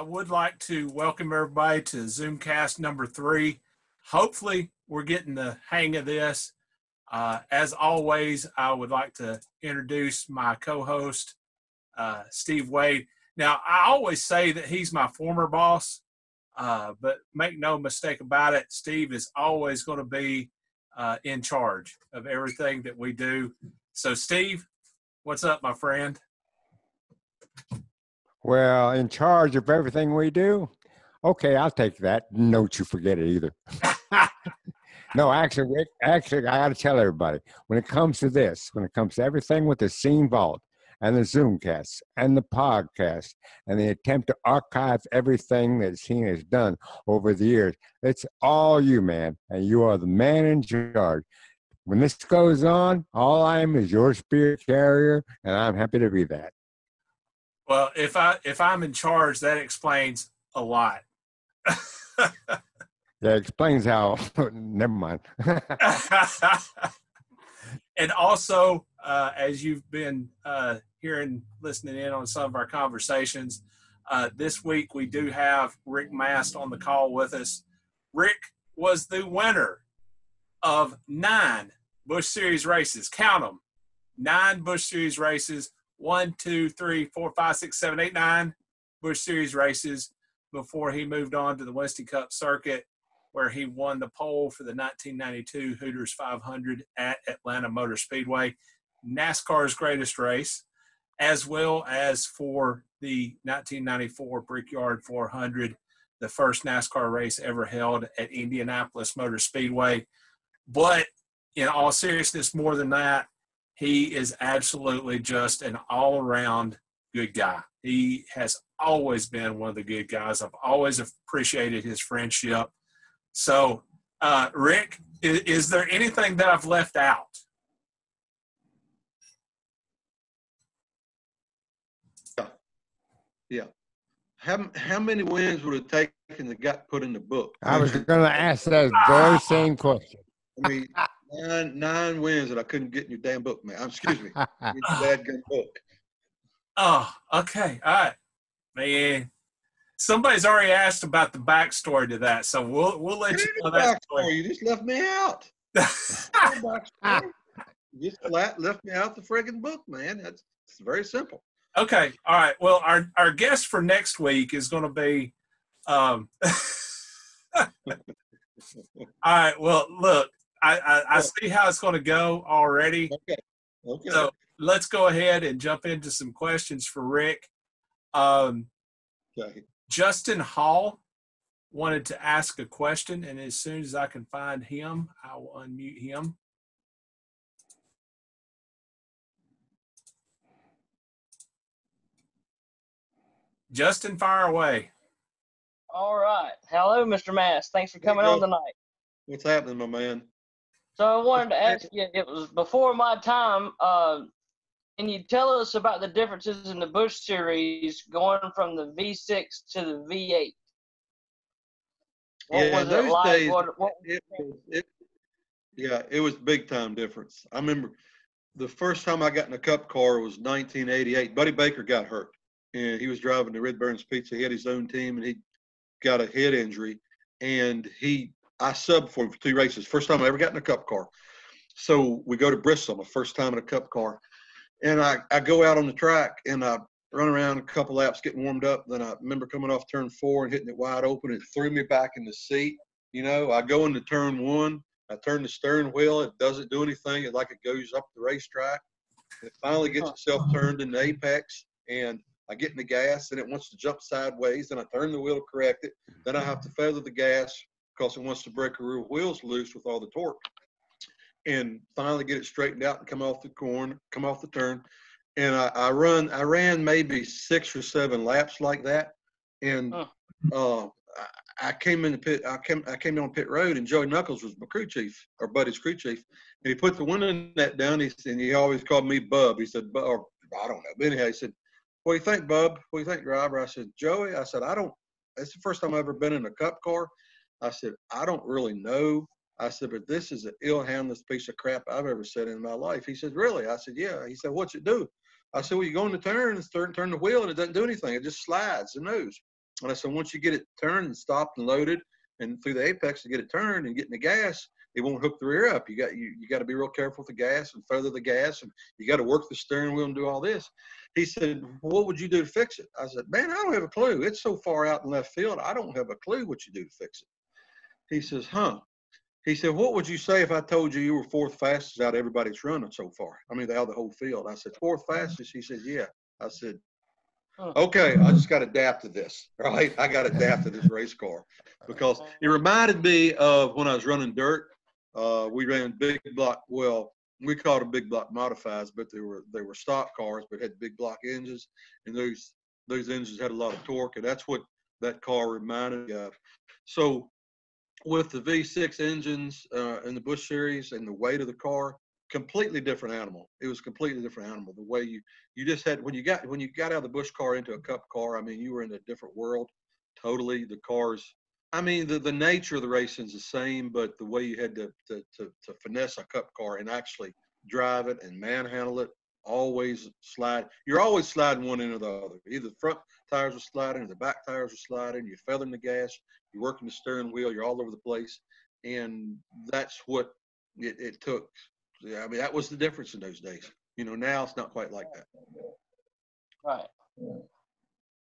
I would like to welcome everybody to Zoomcast number three. Hopefully, we're getting the hang of this. Uh, as always, I would like to introduce my co host, uh, Steve Wade. Now, I always say that he's my former boss, uh, but make no mistake about it, Steve is always going to be uh, in charge of everything that we do. So, Steve, what's up, my friend? Well, in charge of everything we do? Okay, I'll take that. Don't you forget it either. no, actually, actually, I got to tell everybody when it comes to this, when it comes to everything with the Scene Vault and the Zoomcast and the podcast and the attempt to archive everything that Scene has done over the years, it's all you, man, and you are the man in charge. When this goes on, all I am is your spirit carrier, and I'm happy to be that. Well, if I if I'm in charge, that explains a lot. yeah, explains how. never mind. and also, uh, as you've been uh, hearing, listening in on some of our conversations, uh, this week we do have Rick Mast on the call with us. Rick was the winner of nine Busch Series races. Count them, nine Busch Series races one, two, three, four, five, six, seven, eight, nine Busch Series races before he moved on to the Winston Cup circuit, where he won the pole for the 1992 Hooters 500 at Atlanta Motor Speedway, NASCAR's greatest race, as well as for the 1994 Brickyard 400, the first NASCAR race ever held at Indianapolis Motor Speedway. But in all seriousness, more than that, he is absolutely just an all around good guy. He has always been one of the good guys. I've always appreciated his friendship. So, uh, Rick, is, is there anything that I've left out? Yeah. Yeah. How, how many wins would it take and that got put in the book? I was going to ask that very same question. I mean, nine nine wins that I couldn't get in your damn book, man. Excuse me, your bad gun book. Oh, okay, all right, man. Somebody's already asked about the backstory to that, so we'll we'll let you know that story. You just left me out. you just left me out the friggin' book, man. That's it's very simple. Okay, all right. Well, our our guest for next week is going to be. Um, all right. Well, look, I, I, I see how it's going to go already. Okay. Okay. So let's go ahead and jump into some questions for Rick. Um, okay. Justin Hall wanted to ask a question, and as soon as I can find him, I will unmute him. Justin, fire away. All right. Hello, Mr. Mast. Thanks for coming on tonight. What's happening, my man? So I wanted to ask you, it was before my time. Uh, can you tell us about the differences in the Busch series going from the V6 to the V8? What yeah, those like? days, what, what it, it, yeah, it was big time difference. I remember the first time I got in a cup car was 1988. Buddy Baker got hurt, and he was driving the Red Baron Pizza. He had his own team, and he got a head injury, and he I subbed for him for two races. First time I ever got in a cup car. So we go to Bristol, my first time in a cup car. And I, I go out on the track and I run around a couple laps getting warmed up. Then I remember coming off turn four and hitting it wide open. It threw me back in the seat. You know, I go into turn one. I turn the steering wheel. It doesn't do anything. It like it goes up the racetrack. It finally gets itself turned in the apex, and I get in the gas, and it wants to jump sideways. Then I turn the wheel to correct it. Then I have to feather the gas, because it wants to break the rear wheels loose with all the torque and finally get it straightened out and come off the corn, come off the turn. And I, I run, I ran maybe six or seven laps like that. And uh, I came in the pit, I came, I came on pit road and Joey Knuckles was my crew chief, our buddy's crew chief. And he put the window net down. He, and he always called me Bub. He said, or I don't know. But anyhow, he said, what do you think, Bub? What do you think, driver? I said, Joey, I said, I don't, it's the first time I've ever been in a cup car. I said, I don't really know. I said, but this is the ill-handled piece of crap I've ever said in my life. He said, really? I said, yeah. He said, what's it do? I said, well, you go in the turn and turn, turn the wheel and it doesn't do anything. It just slides and moves. And I said, once you get it turned and stopped and loaded, and through the apex to get it turned and getting the gas, it won't hook the rear up. You got you, you got to be real careful with the gas and further the gas, and you got to work the steering wheel and do all this. He said, "What would you do to fix it?" I said, "Man, I don't have a clue. It's so far out in left field. I don't have a clue what you do to fix it." He says, "Huh." He said, "What would you say if I told you you were fourth fastest out of everybody that's running so far? I mean, out of the whole field." I said, "Fourth fastest." He said, "Yeah." I said, okay, I just got to adapt to this, right? I got to adapt to this race car because it reminded me of when I was running dirt. Uh, we ran big block. Well, we called them big block modifies, but they were they were stock cars, but had big block engines, and those those engines had a lot of torque, and that's what that car reminded me of. So, with the V6 engines uh, in the Busch series and the weight of the car, completely different animal. It was completely different animal. The way you you just had when you got when you got out of the Busch car into a Cup car. I mean, you were in a different world. Totally, the cars. I mean, the, the nature of the racing is the same, but the way you had to, to to to finesse a Cup car and actually drive it and manhandle it, always slide. You're always sliding one end or the other. Either the front tires are sliding or the back tires are sliding. You're feathering the gas. You're working the steering wheel. You're all over the place, and that's what it, it took yeah, I mean that was the difference in those days. You know, now it's not quite like that. Right.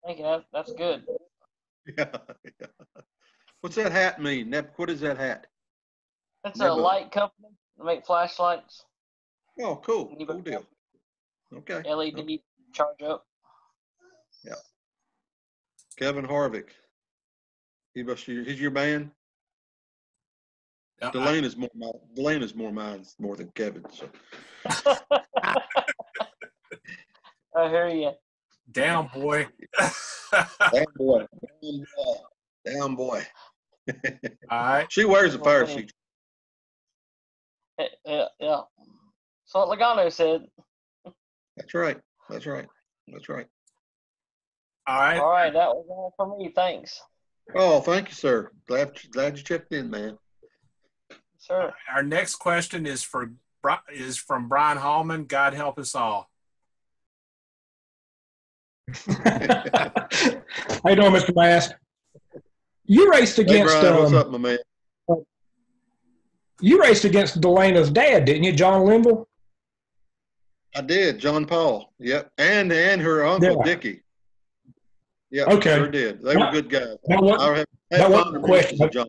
Thank you. That, that's good. Yeah, yeah. What's that hat mean? Nep, what is that hat? That's a uh, light company. They make flashlights. Oh, cool. Cool deal. Okay. LED okay. charge up. Yeah. Kevin Harvick. He must, he's your man? DeLana is more my, DeLana is more mine more than Kevin. So. I hear you. Down boy. Down boy. Down boy. Down boy. All right. She wears a fire suit. Yeah, yeah. So what Logano said. That's right. That's right. That's right. All right. All right. That was all for me. Thanks. Oh, thank you, sir. Glad glad you checked in, man. Sir. Our next question is for is from Brian Hallman. God help us all. How you doing, Mr. Mast? You raced against. Hey Brian, um, what's up, my man? You raced against DeLana's dad, didn't you, John Linville? I did, John Paul. Yep, and and her uncle Yeah. Dickie. Yeah, Okay. sure did. They were good guys. That wasn't, I have, that wasn't the question. John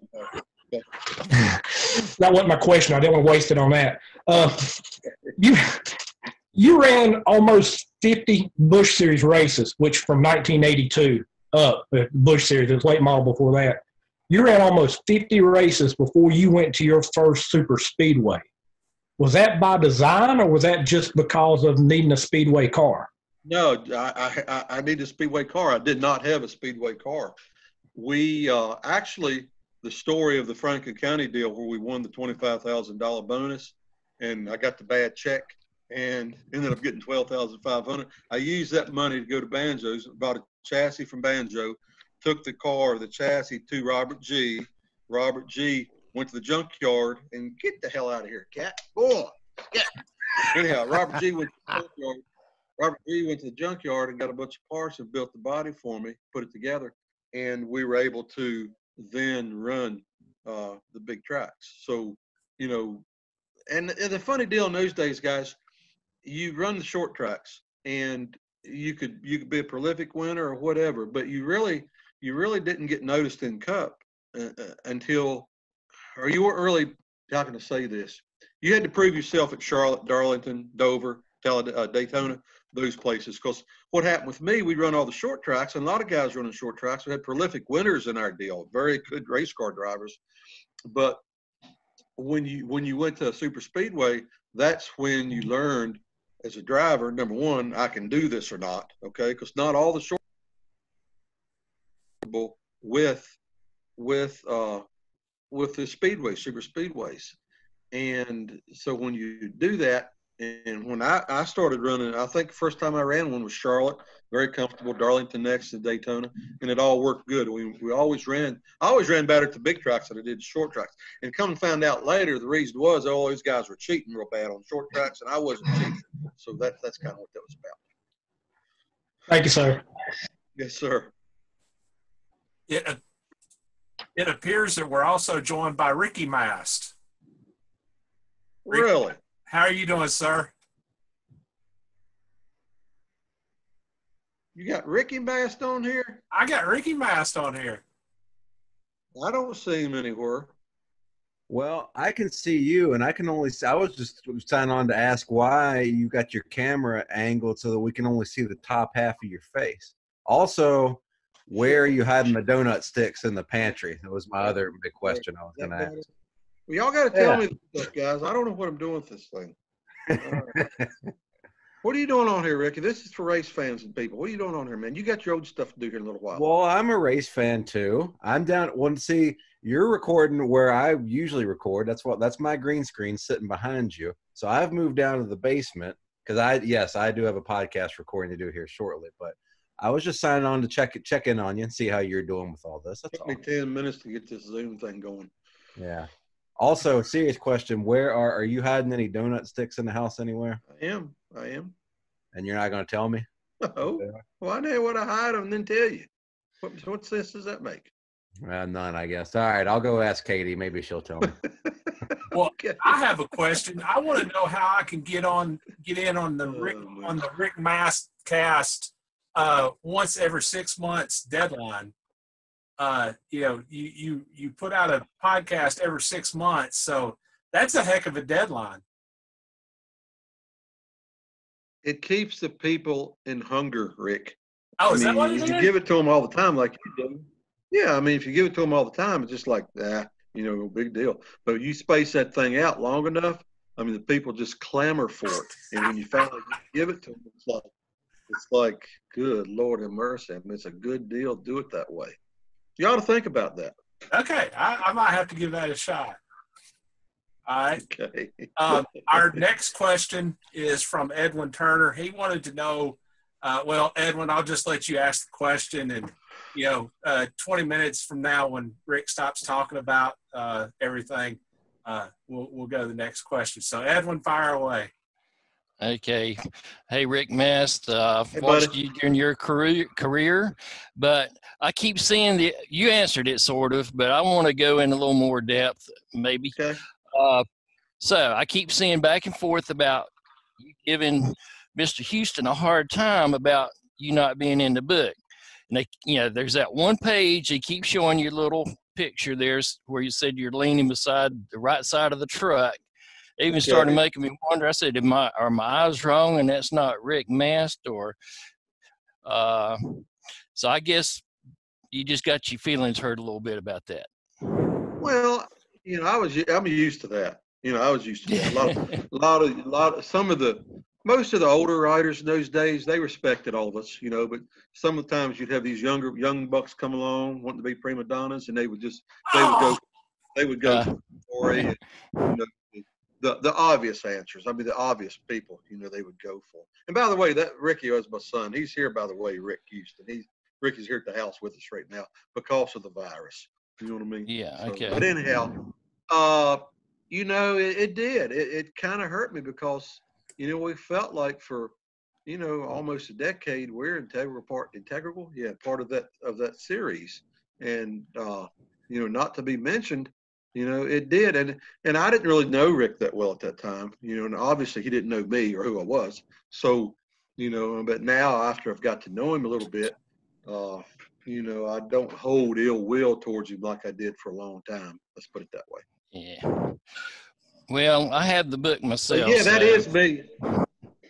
that wasn't my question. I didn't want to waste it on that. Uh, you you ran almost 50 Busch Series races, which from 1982 up, Busch Series, it was late model before that. You ran almost 50 races before you went to your first super speedway. Was that by design or was that just because of needing a speedway car? No, I, I, I need a speedway car. I did not have a speedway car. We uh, actually, the story of the Franklin County deal where we won the $25,000 bonus and I got the bad check and ended up getting 12,500. I used that money to go to Banjo's, bought a chassis from Banjo, took the car, the chassis to Robert Gee. Robert Gee went to the junkyard and get the hell out of here, cat. Boy, cat. Anyhow, Robert Gee went to the junkyard. Robert Gee went to the junkyard and got a bunch of parts and built the body for me, put it together, and we were able to then run uh, the big tracks. So, you know, and, and the funny deal in those days, guys, you run the short tracks and you could you could be a prolific winner or whatever, but you really you really didn't get noticed in Cup uh, uh, until, or you were early. How can I say this? You had to prove yourself at Charlotte, Darlington, Dover, uh, Daytona, those places. Because what happened with me, we run all the short tracks, and a lot of guys running short tracks. We had prolific winners in our deal, very good race car drivers. But when you when you went to a super speedway, that's when you learned as a driver. Number one, I can do this or not. Okay, because not all the short with with uh, with the speedways, super speedways, and so when you do that, and when I, I started running, I think the first time I ran one was Charlotte, very comfortable, Darlington next to Daytona, and it all worked good. We, we always ran, I always ran better at the big tracks than I did short tracks. And come and found out later, the reason was all those guys were cheating real bad on short tracks, and I wasn't cheating. So that, that's kind of what that was about. Thank you, sir. Yes, sir. It, it appears that we're also joined by Ricky Mast. Rick- Really? How are you doing, sir? You got Ricky Mast on here? I got Ricky Mast on here. I don't see him anywhere. Well, I can see you, and I can only. See, I was just signing on to ask why you got your camera angled so that we can only see the top half of your face. Also, where are you hiding the donut sticks in the pantry? That was my other big question I was going to ask. Well, y'all got to tell Yeah. me this stuff, guys. I don't know what I'm doing with this thing. What are you doing on here, Ricky? This is for race fans and people. What are you doing on here, man? You got your own stuff to do here in a little while. Well, I'm a race fan too. I'm down. Well, see, you're recording where I usually record. That's what. That's my green screen sitting behind you. So I've moved down to the basement because I, yes, I do have a podcast recording to do here shortly. But I was just signing on to check check in on you and see how you're doing with all this. That's took all. me 10 minutes to get this Zoom thing going. Yeah. Also, serious question: Where are are you hiding any donut sticks in the house anywhere? I am. I am. And you're not going to tell me? Oh, well, I know what I hide them and then tell you. What, what sense does that make? Uh, none, I guess. All right, I'll go ask Katie. Maybe she'll tell me. Well, I have a question. I want to know how I can get on, get in on the Rick Oh, on the Rick Mast cast uh, once every six months deadline. Uh, you know, you you you put out a podcast every six months, so that's a heck of a deadline. It keeps the people in hunger, Rick. Oh, I is that what it if you give it to them all the time, like you do. Yeah, I mean, if you give it to them all the time, it's just like, ah, you know, no big deal. But you space that thing out long enough, I mean, the people just clamor for it. And when you finally give it to them, it's like, it's like, good Lord have mercy. I mean, it's a good deal. Do it that way. You ought to think about that. Okay, I, I might have to give that a shot. All right. Okay. Um, our next question is from Edwin Turner. He wanted to know, uh, well, Edwin, I'll just let you ask the question, and you know, uh, 20 minutes from now, when Rick stops talking about uh, everything, uh, we'll we'll go to the next question. So, Edwin, fire away. Okay. Hey, Rick Mast, uh, I've Hey, watched buddy. you during your career, career, but I keep seeing the, you answered it sort of, but I want to go in a little more depth, maybe. Okay. Uh, so I keep seeing back and forth about you giving Mr. Houston a hard time about you not being in the book. And they, you know, there's that one page they keep showing your little picture there's where you said you're leaning beside the right side of the truck. Even started making me wonder. I said, Am I, are my eyes wrong? And that's not Rick Mast or, uh, so I guess you just got your feelings hurt a little bit about that. Well, you know, I was I'm used to that. You know, I was used to that. A lot, of, a lot of, a lot of, some of the, most of the older writers in those days, they respected all of us. You know, but some of the times you'd have these younger young bucks come along wanting to be prima donnas, and they would just they would go, they would go Uh. for the story, and, you know, the the obvious answers. I mean, the obvious people. You know, they would go for. And by the way, that Ricky was my son. He's here, by the way, Rick Houston. He's Ricky's here at the house with us right now because of the virus. You know what I mean? Yeah, So, okay. But anyhow, uh, you know, it, it did. It, it kind of hurt me because, you know, we felt like for, you know, almost a decade we're integral part, integral, yeah, part of that of that series, and uh, you know, not to be mentioned, you know, it did, and and I didn't really know Rick that well at that time, you know, and obviously he didn't know me or who I was, so, you know, but now after I've got to know him a little bit, uh, you know, I don't hold ill will towards him like I did for a long time. Let's put it that way. Yeah. Well, I have the book So, myself. yeah, that so- is me.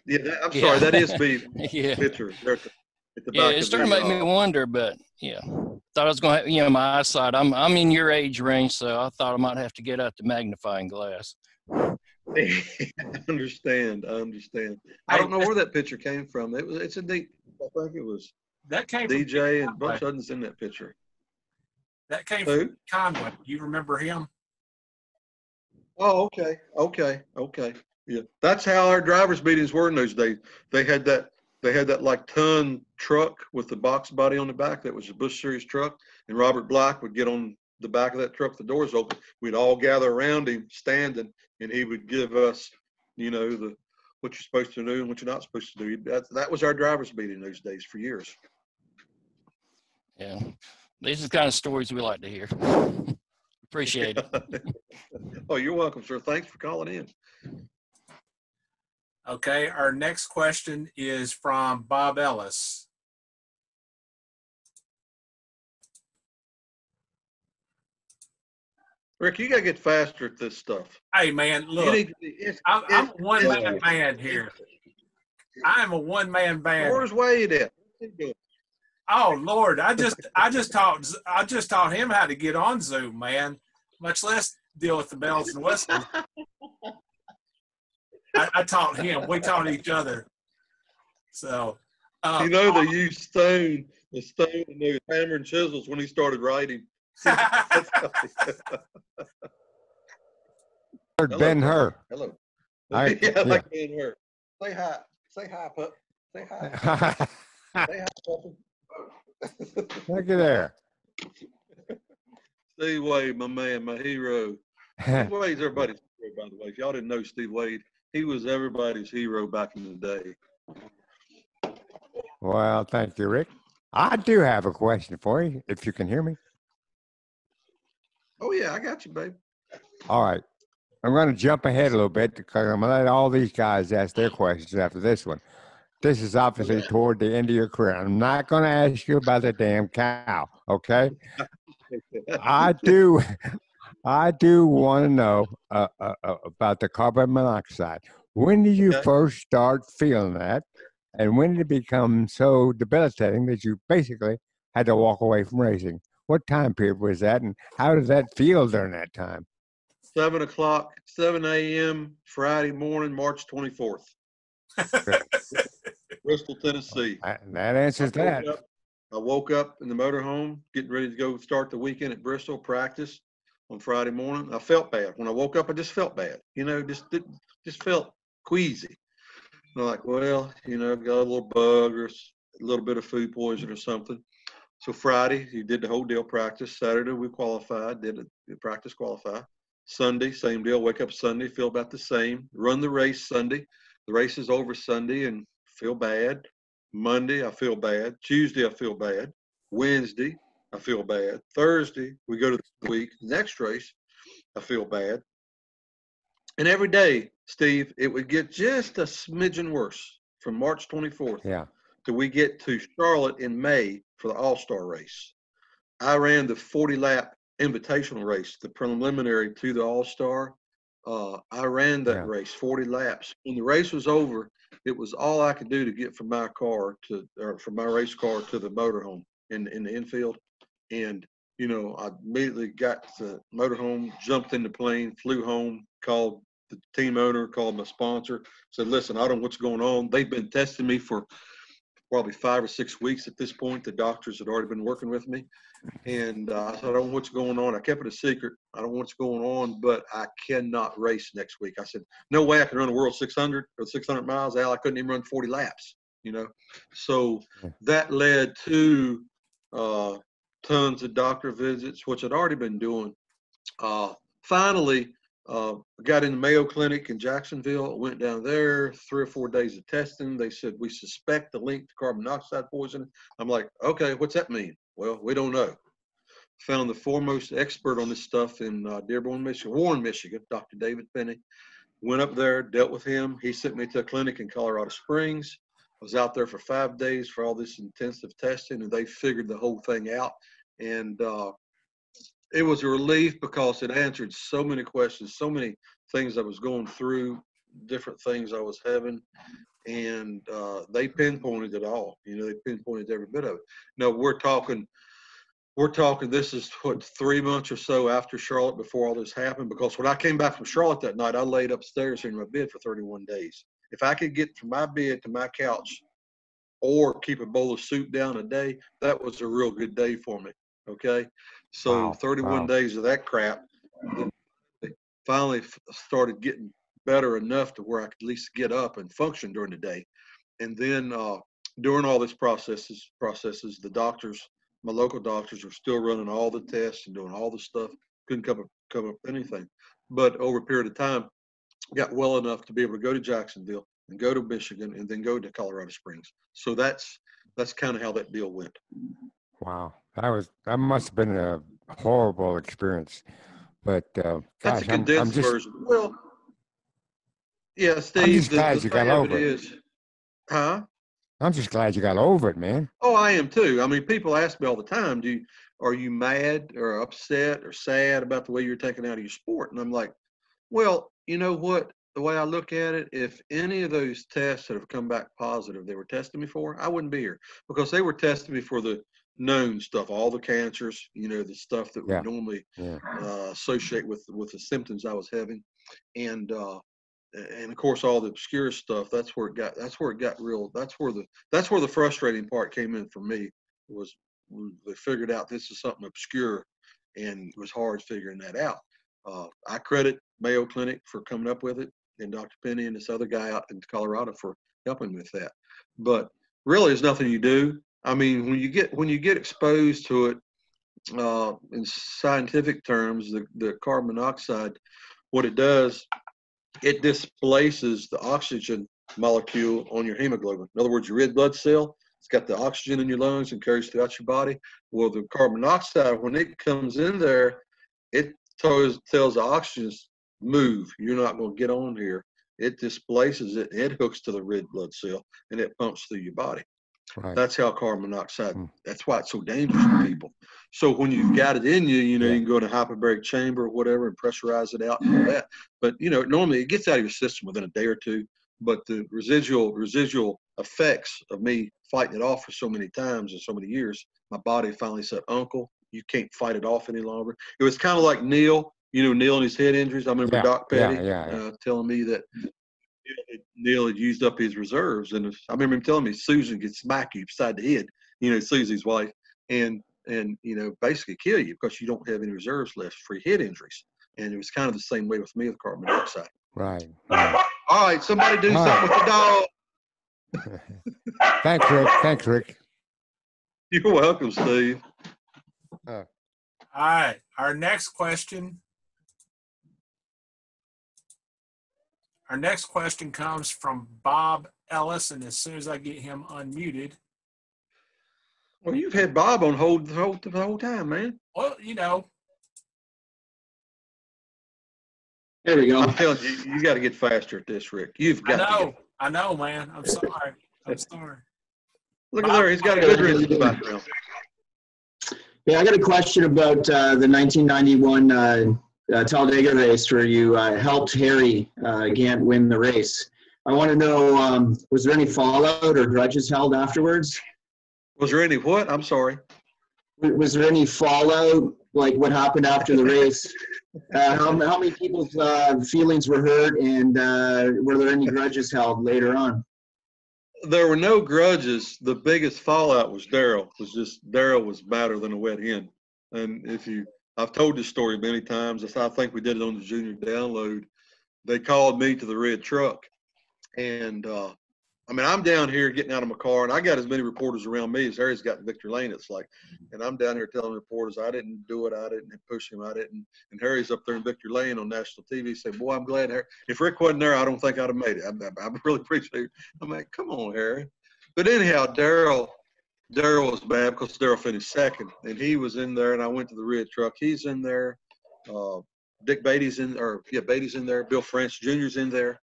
Yeah, that, I'm Yeah. sorry, that is me. Yeah. Picture there at the, Yeah, back it of started the, making me wonder, but yeah, thought I was going to, you know, my eyesight. I'm I'm in your age range, so I thought I might have to get out the magnifying glass. I understand. I understand. I don't know where that picture came from. It was. It's a neat. I think it was That came from, DJ and a bunch of in that picture. that came from Who? Conway. You remember him? Oh, okay, okay, okay. Yeah, that's how our drivers' meetings were in those days. They had that. They had that like ton truck with the box body on the back. That was a Busch Series truck, and Robert Black would get on the back of that truck. The doors open. We'd all gather around him, standing, and he would give us, you know, the what you're supposed to do and what you're not supposed to do. That that was our drivers' meeting those days for years. Yeah. These are the kind of stories we like to hear. Appreciate it. oh, you're welcome, sir. Thanks for calling in. Okay, our next question is from Bob Ellis. Rick, you gotta get faster at this stuff. Hey, man, look, need to it's- I'm, I'm a one man it's- band here. I am a one man band. Where's Wade at? What's he doing? Oh Lord, I just I just taught I just taught him how to get on Zoom, man. Much less deal with the bells and whistles. I, I taught him. We taught each other. So, uh, You know they used stone, the stone and the hammer and chisels when he started writing. Heard Ben Hur. Hello. I- yeah, yeah. like Ben Hur. Say hi. Say hi, pup. Say hi. Say hi, puppy. at there. Steve Wade, my man, my hero. Steve Wade's everybody's hero, by the way. If y'all didn't know Steve Wade, he was everybody's hero back in the day. well, thank you, Rick. I do have a question for you, if you can hear me. Oh yeah, I got you, babe. All right. I'm going to jump ahead a little bit because I'm going to let all these guys ask their questions after this one. This is obviously toward the end of your career. I'm not going to ask you about the damn cow, okay? I do, I do want to know uh, uh, uh, about the carbon monoxide. When did you Okay. first start feeling that, and when did it become so debilitating that you basically had to walk away from racing? What time period was that, and how did that feel during that time? Seven o'clock, seven a.m. Friday morning, March twenty-fourth, Bristol, Tennessee. That, that answers I that. up- I woke up in the motorhome, getting ready to go start the weekend at Bristol practice on Friday morning. I felt bad. When I woke up, I just felt bad. You know, just just felt queasy. And I'm like, well, you know, got a little bug or a little bit of food poison or something. So Friday, you did the whole deal practice. Saturday, we qualified, did did practice qualify. Sunday, same deal. Wake up Sunday, feel about the same. Run the race Sunday. The race is over Sunday and feel bad. Monday, I feel bad. Tuesday, I feel bad. Wednesday, I feel bad. Thursday, we go to the week. Next race, I feel bad. And every day, Steve, it would get just a smidgen worse from March 24th Yeah. till we get to Charlotte in May for the All Star race. I ran the 40 lap invitational race, the preliminary to the All Star. Uh, I ran that Yeah. race 40 laps. When the race was over, it was all I could do to get from my car to, or from my race car to the motorhome in in the infield. And you know, I immediately got to the motorhome, jumped in the plane, flew home, called the team owner, called my sponsor, said, "Listen, I don't know what's going on. They've been testing me for probably five or six weeks at this point. The doctors had already been working with me. And uh, I said, I don't know what's going on. I kept it a secret. I don't know what's going on, but I cannot race next week. I said, no way I can run a world 600 or 600 miles. Al, I couldn't even run 40 laps, you know? So that led to uh, tons of doctor visits, which I'd already been doing. Uh, finally, uh, got in the Mayo Clinic in Jacksonville, went down there, three or four days of testing. They said, we suspect the link to carbon monoxide poisoning. I'm like, okay, what's that mean? Well, we don't know. Found the foremost expert on this stuff in uh, Dearborn, Michigan, Warren, Michigan, Dr. David Finney. Went up there, dealt with him. He sent me to a clinic in Colorado Springs. I was out there for five days for all this intensive testing, and they figured the whole thing out. And uh, it was a relief because it answered so many questions, so many things I was going through, different things I was having, and uh, they pinpointed it all. You know, they pinpointed every bit of it. No, we're talking, we're talking. This is what three months or so after Charlotte before all this happened. Because when I came back from Charlotte that night, I laid upstairs in my bed for 31 days. If I could get from my bed to my couch, or keep a bowl of soup down a day, that was a real good day for me. Okay, so Wow, 31 wow. days of that crap. Finally, f- started getting better enough to where I could at least get up and function during the day. And then uh, during all this processes, processes, the doctors, my local doctors, were still running all the tests and doing all the stuff. Couldn't come up, come up with anything. But over a period of time, got well enough to be able to go to Jacksonville and go to Michigan and then go to Colorado Springs. So that's that's kind of how that deal went. Wow. That was that must have been a horrible experience. But uh, That's gosh, a I'm, I'm condensed just version. Well, yeah, Steve. just the- glad the you got over it it. is- huh? I'm just glad you got over it, man. Oh, I am too. I mean, people ask me all the time, "Do you, are you mad or upset or sad about the way you're taken out of your sport?" And I'm like, "Well, you know what? The way I look at it, if any of those tests that have come back positive, they were testing me for, I wouldn't be here because they were testing me for the known stuff, all the cancers, you know, the stuff that Yeah. we normally Yeah. uh, associate with with the symptoms I was having, and uh, and of course all the obscure stuff. That's where it got. That's where it got real. That's where the that's where the frustrating part came in for me was they figured out this is something obscure, and it was hard figuring that out. Uh, I credit Mayo Clinic for coming up with it, and Dr. Penny and this other guy out in Colorado for helping with that. But really, there's nothing you do. I mean, when you get when you get exposed to it, uh, in scientific terms, the, the carbon monoxide, what it does, it displaces the oxygen molecule on your hemoglobin. In other words, your red blood cell, it's got the oxygen in your lungs and carries throughout your body. Well, the carbon monoxide, when it comes in there, it tells tells the oxygen to move. You're not going to get on here. It displaces it. It hooks to the red blood cell and it pumps through your body. Right. That's how carbon monoxide. Hmm. That's why it's so dangerous to people. So when you've got it in you, you know Yeah. you can go in a hyperbaric chamber or whatever and pressurize it out and all that. But you know normally it gets out of your system within a day or two. But the residual residual effects of me fighting it off for so many times and so many years, my body finally said, "Uncle, you can't fight it off any longer." It was kind of like Neil. You know Neil and his head injuries. I remember Yeah, Doc Petty yeah, yeah. Uh, telling me that Neil had- Neil had used up his reserves, and I remember him telling me Susan could smack you upside the head. You know, Susie's wife, and and you know basically kill you because you don't have any reserves left for your head injuries. And it was kind of the same way with me with carbon dioxide. Right. right. All right, somebody do All something with the dog. Thanks, Rick. Thanks, Rick. You're welcome, Steve. Uh. All right. Our next question. Our next question comes from Bob Ellis, and as soon as I get him unmuted, Well, you've had Bob on hold the whole, the whole time, man. well, you know, There we go. I'm telling you, you got to get faster at this, Rick. You've I got to. know, Get, I know, man. I'm sorry. I'm sorry. look at there. He's got a good reason background. Yeah, I got a question about uh, the 1991 uh, uh, Talladega race where you uh, helped Harry uh, Gant win the race. I want to know, um, was there any fallout or grudges held afterwards? Was there any what? I'm sorry. Was there any fallout, like what happened after the race? Uh, how, how many people's uh, feelings were hurt, and uh, were there any grudges held later on? there were no grudges. The biggest fallout was Darrell. Was just Darrell was madder than a wet hen. And if you, I've told this story many times. I think we did it on the junior download. They called me to the red truck, and uh, I mean I'm down here getting out of my car, and I got as many reporters around me as Harry's got in Victory Lane. It's like, and I'm down here telling reporters I didn't do it, I didn't push him, I didn't. And Harry's up there in Victory Lane on national TV saying, "Boy, I'm glad Harry. If Rick wasn't there, I don't think I'd have made it. I, I, I really appreciate it." I'm like, "Come on, Harry." But anyhow, Darrell, Darrell was bad because Darrell finished second, and he was in there, and I went to the red truck. He's in there. Uh, Dick Beaty's in, or yeah, Beatty's in there. Bill France Jr.'s in there,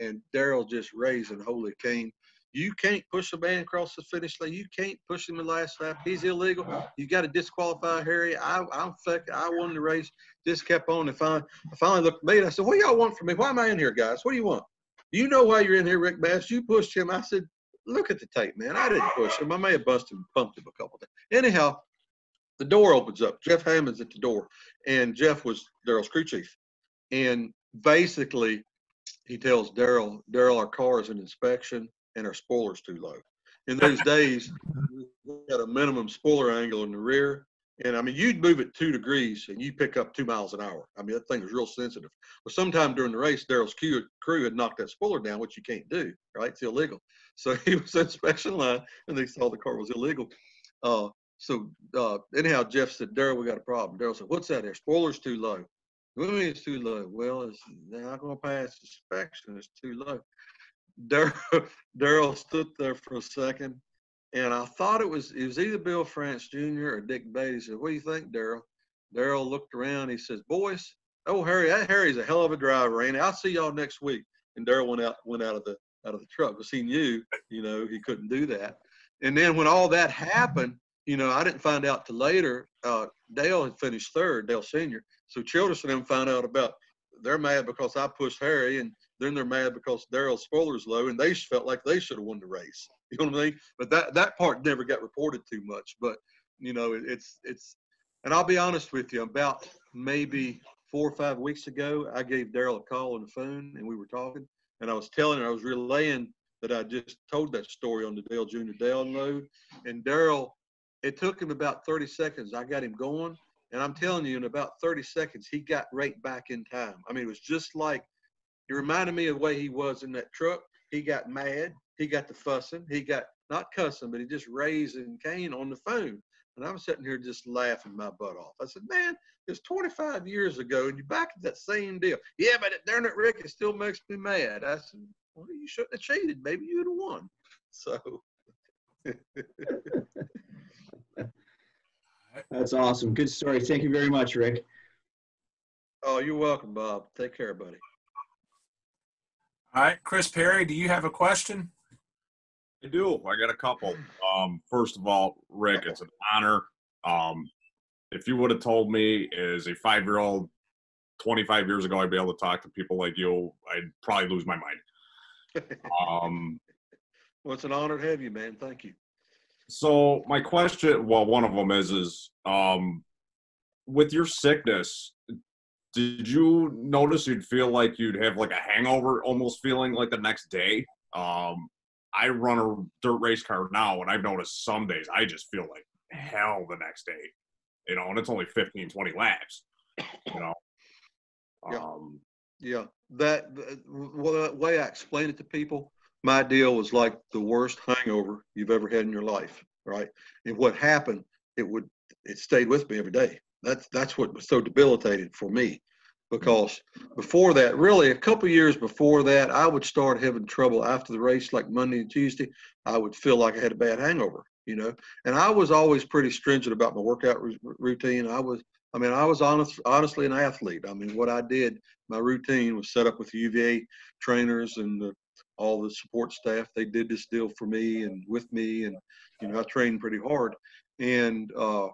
and Darrell just raising holy cane. You can't push a man across the finish line. You can't push him the last lap. He's illegal. You got to disqualify Harry. I, I'm fuck. I won the race. Just kept on, and finally, I finally looked at me and I said, "What y'all want from me? Why am I in here, guys? What do you want? You know why you're in here, Rick Mast. You pushed him." I said, "Look at the tape, man. I didn't push him. I may have busted and pumped him a couple times." Anyhow, the door opens up. Jeff Hammond's at the door, and Jeff was Darrell's crew chief, and basically, he tells Darrell, "Darrell, our car is in inspection, and our spoiler's too low." In those days, we had a minimum spoiler angle in the rear, and I mean, you'd move it two degrees, and you pick up two miles an hour. I mean, that thing was real sensitive. But sometime during the race, Darrell's crew, had knocked that spoiler down, which you can't do, right? It's illegal. So he was inspection line, and they saw the car was illegal. Uh, so uh, anyhow, Jeff said, Darrell, we got a problem. Darrell said, what's that there? Spoiler's too low. What do you mean it's too low? Well, it's they're not going to pass inspection. It's too low. Darrell stood there for a second, And I thought it was it was either Bill France Jr. or Dick Beaty. He said, "What do you think, Darrell?" Darrell looked around. He says, "Boys, oh Harry, that Harry's a hell of a driver, ain't he? I'll see y'all next week." And Darrell went out went out of the out of the truck because he knew, you know, he couldn't do that. And then when all that happened, you know, I didn't find out till later. Uh, Dale had finished third, Dale Senior. So Childress and them found out about. They're mad because I pushed Harry, and then they're mad because Darrell's spoiler's low, and they felt like they should have won the race. You know what I mean? But that that part never got reported too much. But you know, it, it's it's. And I'll be honest with you, about maybe four or five weeks ago, I gave Darrell a call on the phone, and we were talking, and I was telling her I was relaying that I just told that story on the Dale Jr. download, and Darrell it took him about 30 seconds. I got him going. And I'm telling you, in about 30 seconds, he got right back in time. I mean, it was just like, it reminded me of the way he was in that truck. He got mad. He got the fussing. He got not cussing, but he just raising Cain on the phone. And I'm sitting here just laughing my butt off. I said, man, it's 25 years ago, and you're back at that same deal. Yeah, but darn it, Rick, it still makes me mad. I said, well, you shouldn't have cheated. Maybe you'd have won. So. That's awesome. Good story. Thank you very much, Rick. Oh, you're welcome, Bob. Take care, buddy. All right, Chris Perry, do you have a question? I do. I got a couple. Um, first of all, Rick, it's an honor. Um, if you would have told me as a five year old 25 years ago I'd be able to talk to people like you, I'd probably lose my mind. Um, well, it's an honor to have you, man. Thank you. So my question, well, one of them is, is um, with your sickness, did you notice you'd feel like you'd have like a hangover, almost feeling like the next day? Um, I run a dirt race car now, and I've noticed some days I just feel like hell the next day, you know, and it's only 15, 20 laps, you know. Yeah. Um, Yeah, that the way I explain it to people, my deal was like the worst hangover you've ever had in your life, right? And what happened, it would it stayed with me every day. That's that's what was so debilitating for me, because before that, really a couple years before that, I would start having trouble after the race, like Monday and Tuesday. I would feel like I had a bad hangover, you know. And I was always pretty stringent about my workout r- routine. I was, I mean, I was honest, honestly an athlete. I mean, what I did, my routine was set up with the UVA trainers and the all the support staff. They did this deal for me and with me, and you know I trained pretty hard. And uh,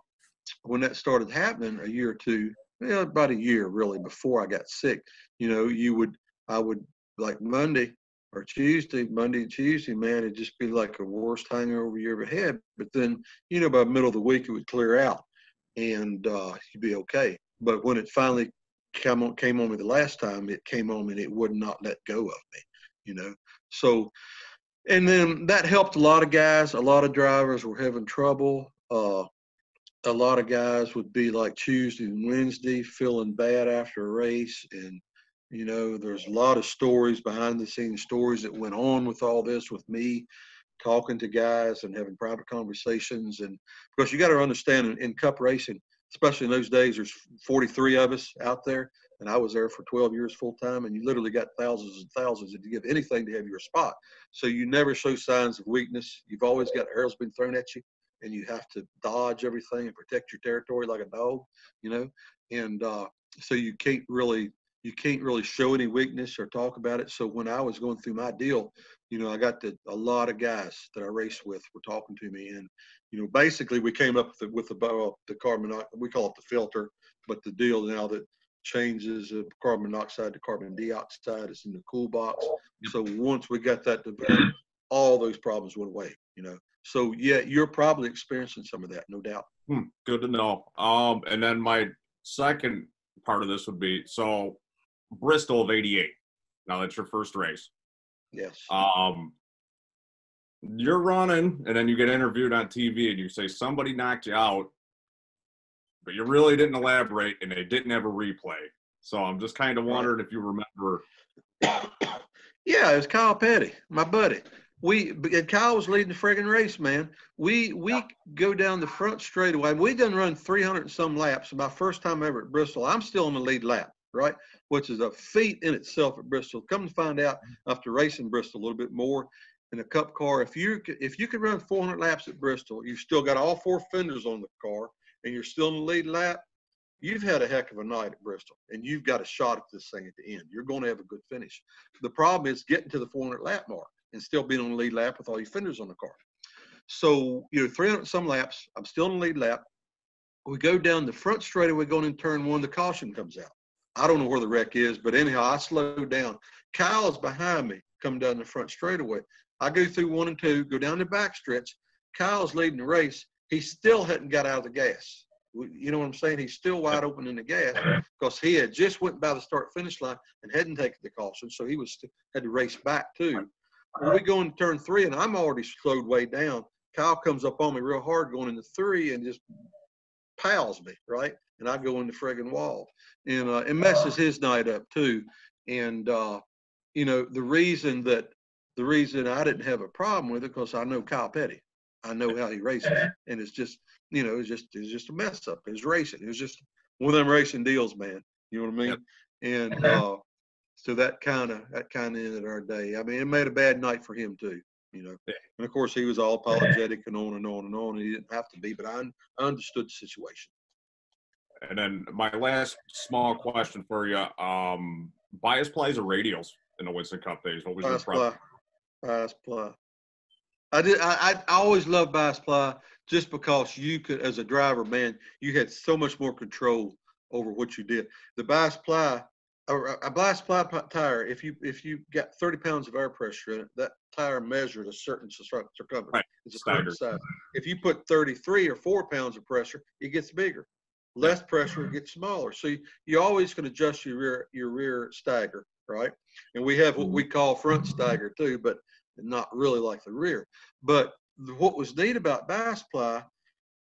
when that started happening, a year or two, yeah, about a year really before I got sick, you know, you would I would like Monday or Tuesday, Monday and Tuesday, man, it'd just be like a worst hangover you ever had. But then, you know, by the middle of the week, it would clear out, and uh, you'd be okay. But when it finally came on, came on me the last time, it came on me and it would not let go of me you know. So, and then that helped a lot of guys. A lot of drivers were having trouble. Uh, a lot of guys would be like Tuesday and Wednesday feeling bad after a race. And, you know, there's a lot of stories, behind the scenes stories that went on with all this with me talking to guys and having private conversations. And because you got to understand in, in cup racing, especially in those days, there's 43 of us out there and I was there for 12 years full time, and you literally got thousands and thousands, and you give anything to have your spot. So you never show signs of weakness. You've always got arrows being thrown at you, and you have to dodge everything and protect your territory like a dog, you know. And uh, so you can't really you can't really show any weakness or talk about it. So when I was going through my deal, you know, I got the, a lot of guys that I raced with were talking to me, and you know, basically we came up with the, with the, uh, the carbon, we call it the filter, but the deal now that changes of carbon monoxide to carbon dioxide is in the cool box. So once we got that developed, all those problems went away, you know. So yeah, you're probably experiencing some of that, no doubt. Hmm, good to know. Um, and then my second part of this would be so Bristol of '88. Now that's your first race. Yes. Um, you're running, and then you get interviewed on TV, and you say somebody knocked you out, but you really didn't elaborate, and they didn't have a replay. So I'm just kind of wondering if you remember. yeah, it was Kyle Petty, my buddy. We Kyle was leading the friggin' race, man. We we yeah. go down the front straightaway. We done run 300 and some laps. My first time ever at Bristol. I'm still in the lead lap, right? Which is a feat in itself at Bristol. Come to find out mm-hmm. after racing Bristol a little bit more, in a cup car, if you if you can run 400 laps at Bristol, you've still got all four fenders on the car, and you're still in the lead lap. You've had a heck of a night at Bristol, and you've got a shot at this thing at the end. You're going to have a good finish. The problem is getting to the 400 lap mark and still being on the lead lap with all your fenders on the car. So you know, 300 some laps. I'm still in the lead lap. We go down the front straightaway going in turn one. The caution comes out. I don't know where the wreck is, but anyhow, I slow down. Kyle's behind me, coming down the front straightaway. I go through one and two, go down the back stretch. Kyle's leading the race. He still hadn't got out of the gas. You know what I'm saying? He's still wide open in the gas because he had just went by the start finish line and hadn't taken the caution, so he was had to race back too. When we go into turn three, and I'm already slowed way down. Kyle comes up on me real hard going into three and just pals me right, and I go into friggin' wall, and uh, it messes his night up too. And uh, you know the reason that the reason I didn't have a problem with it because I know Kyle Petty. I know how he races, and it's just you know it's just it's just a mess up. It's racing. It was just one of them racing deals, man. You know what I mean? And uh, so that kind of that kind of ended our day. I mean, it made a bad night for him too. You know, and of course he was all apologetic and on and on and on. And he didn't have to be, but I, I understood the situation. And then my last small question for you: um, bias plays or radials in the Winston Cup days? What was your Bias preference? ply. Bias ply. I did. I, I I always loved bias ply just because you could, as a driver, man, you had so much more control over what you did. The bias ply, a, a bias ply tire, if you if you got 30 pounds of air pressure in it, that tire measured a certain circumference. Right. It's a certain size. If you put 33 or four pounds of pressure, it gets bigger. Less pressure, it gets smaller. So you, you always can adjust your rear your rear stagger, right? And we have what mm-hmm. we call front stagger too, but not really like the rear. But what was neat about bias ply,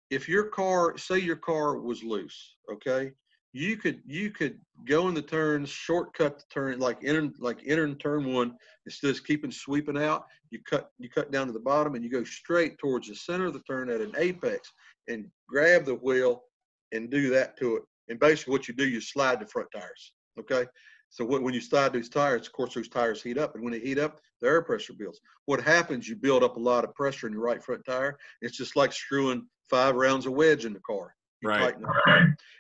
if your car, say your car was loose, okay, you could you could go in the turns, shortcut the turn, like enter like entering turn one instead of keeping sweeping out. You cut you cut down to the bottom and you go straight towards the center of the turn at an apex and grab the wheel and do that to it. And basically, what you do, you slide the front tires. Okay. So what, when you slide those tires, of course, those tires heat up, and when they heat up, the air pressure builds. What happens? You build up a lot of pressure in your right front tire. It's just like screwing five rounds of wedge in the car. You Right.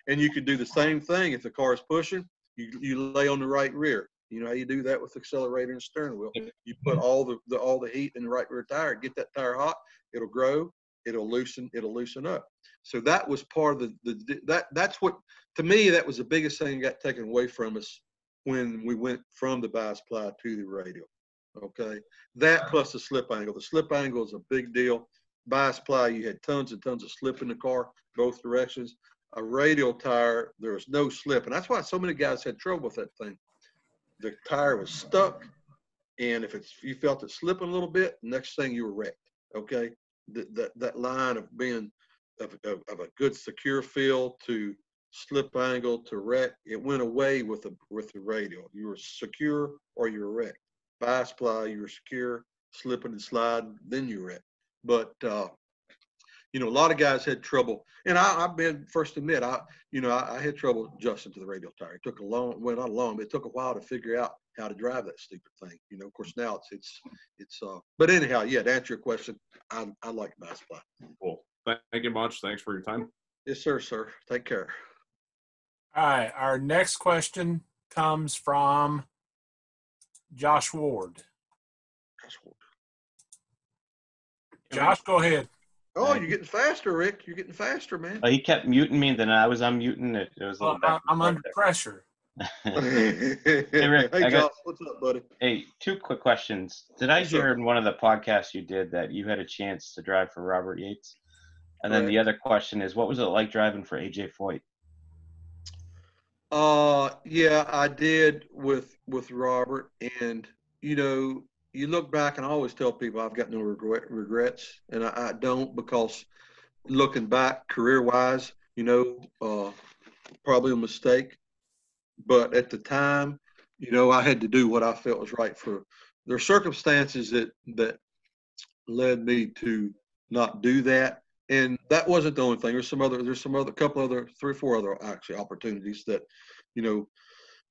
And you can do the same thing if the car is pushing. You you lay on the right rear. You know how you do that with accelerator and steering wheel. You put all the, the all the heat in the right rear tire. Get that tire hot. It'll grow. It'll loosen. It'll loosen up. So that was part of the, the that that's what to me that was the biggest thing that got taken away from us when we went from the bias ply to the radial. Okay, that plus the slip angle. The slip angle is a big deal. Bias ply, you had tons and tons of slip in the car, both directions. A radial tire, there was no slip, and that's why so many guys had trouble with that thing. The tire was stuck, and if it's you felt it slipping a little bit, next thing you were wrecked. Okay, that that, that line of being of, of, of a good secure feel to slip angle to wreck, it went away with the with the radial. You were secure or you were wrecked. Bias ply, you were secure, slipping and sliding, then you wrecked. But uh, you know, a lot of guys had trouble, and I, I've been first to admit, I you know, I, I had trouble adjusting to the radial tire. It took a long, well, not long, but it took a while to figure out how to drive that stupid thing. You know, of course now it's it's it's. uh But anyhow, yeah, to answer your question, I I like bias ply. Cool. Thank you much. Thanks for your time. Yes, sir, sir. Take care. All right. Our next question comes from Josh Ward. Josh, go ahead. Oh, you're getting faster, Rick. You're getting faster, man. Oh, he kept muting me, and then I was unmuting it. It was a little Well, I- back and I'm under there. pressure. hey, Rick, I got- Josh, what's up, buddy? Hey, two quick questions. Did I Yes, sir. hear in one of the podcasts you did that you had a chance to drive for Robert Yates? And then the other question is, what was it like driving for AJ Foyt? Uh, yeah, I did with with Robert, and you know, you look back, and I always tell people I've got no regret, regrets, and I, I don't because looking back career wise, you know, uh, probably a mistake, but at the time, you know, I had to do what I felt was right for. There are circumstances that that led me to not do that, and that wasn't the only thing. There's some other, there's some other, couple other, three or four other actually opportunities that, you know,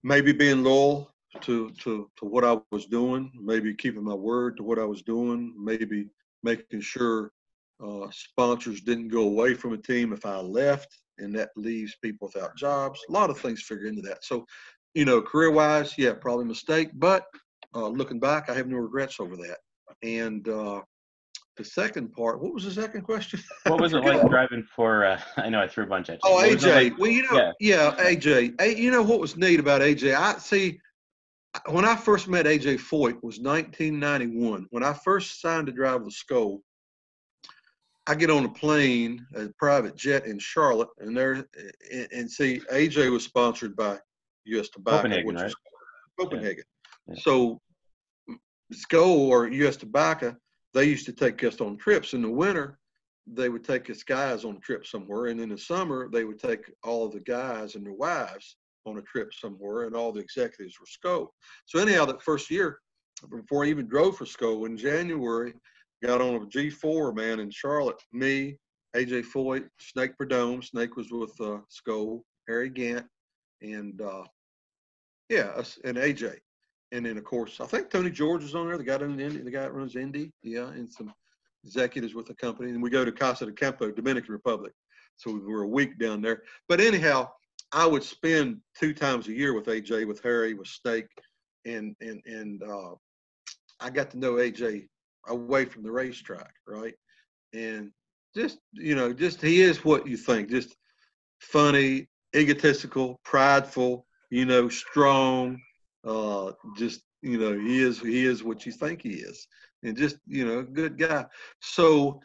maybe being loyal, to to to what I was doing, maybe keeping my word to what I was doing, maybe making sure uh, sponsors didn't go away from a team if I left, and that leaves people without jobs. A lot of things figure into that. So, you know, career wise, yeah, probably a mistake, but uh, looking back, I have no regrets over that. And uh, the second part, what was the second question? What was it like driving for? Uh, I know I threw a bunch at you. Oh, What AJ. like- well, you know, yeah. yeah, AJ. A- You know what was neat about AJ? I see. When I first met AJ Foyt was 1991. When I first signed to drive the Skoal, I get on a plane, a private jet in Charlotte, and there, and, and see AJ was sponsored by U.S. Tobacco, Copenhagen, which right? is Copenhagen. Yeah. So, mm, Skoal or U.S. Tobacco, they used to take us on trips in the winter they would take us guys on a trip somewhere, and in the summer they would take all of the guys and their wives on a trip somewhere, and all the executives were Skoal. So anyhow, that first year, before I even drove for Skoal in January, got on a G4 man in Charlotte. Me, AJ Foyt, Snake Prudhomme. Snake was with uh, Skoal, Harry Gant, and uh, yeah, us and AJ. And then of course, I think Tony George was on there. The guy in Indy, the guy that runs Indy, yeah, and some executives with the company, and we go to Casa de Campo, Dominican Republic. So we were a week down there. But anyhow, I would spend two times a year with AJ, with Harry, with Snake, and and and uh, I got to know AJ away from the racetrack, right? And just you know, just he is what you think, just funny, egotistical, prideful, you know, strong. Uh, just you know, he is he is what you think he is and just you know, good guy. So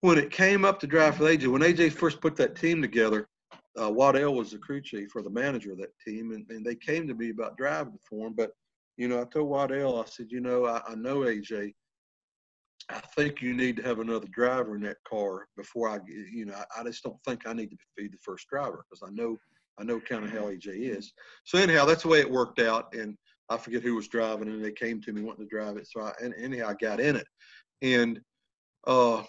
when it came up to drive for AJ, when AJ first put that team together, uh, Waddell was the crew chief or the manager of that team, and, and they came to me about driving for him. But you know, I told Waddell, I said, you know, I, I know AJ. I think you need to have another driver in that car before I, you know, I, I just don't think I need to be the first driver because I know, I know kind of how AJ is. So anyhow, that's the way it worked out, and I forget who was driving, and they came to me wanting to drive it. So I, and anyhow, I got in it, and uh,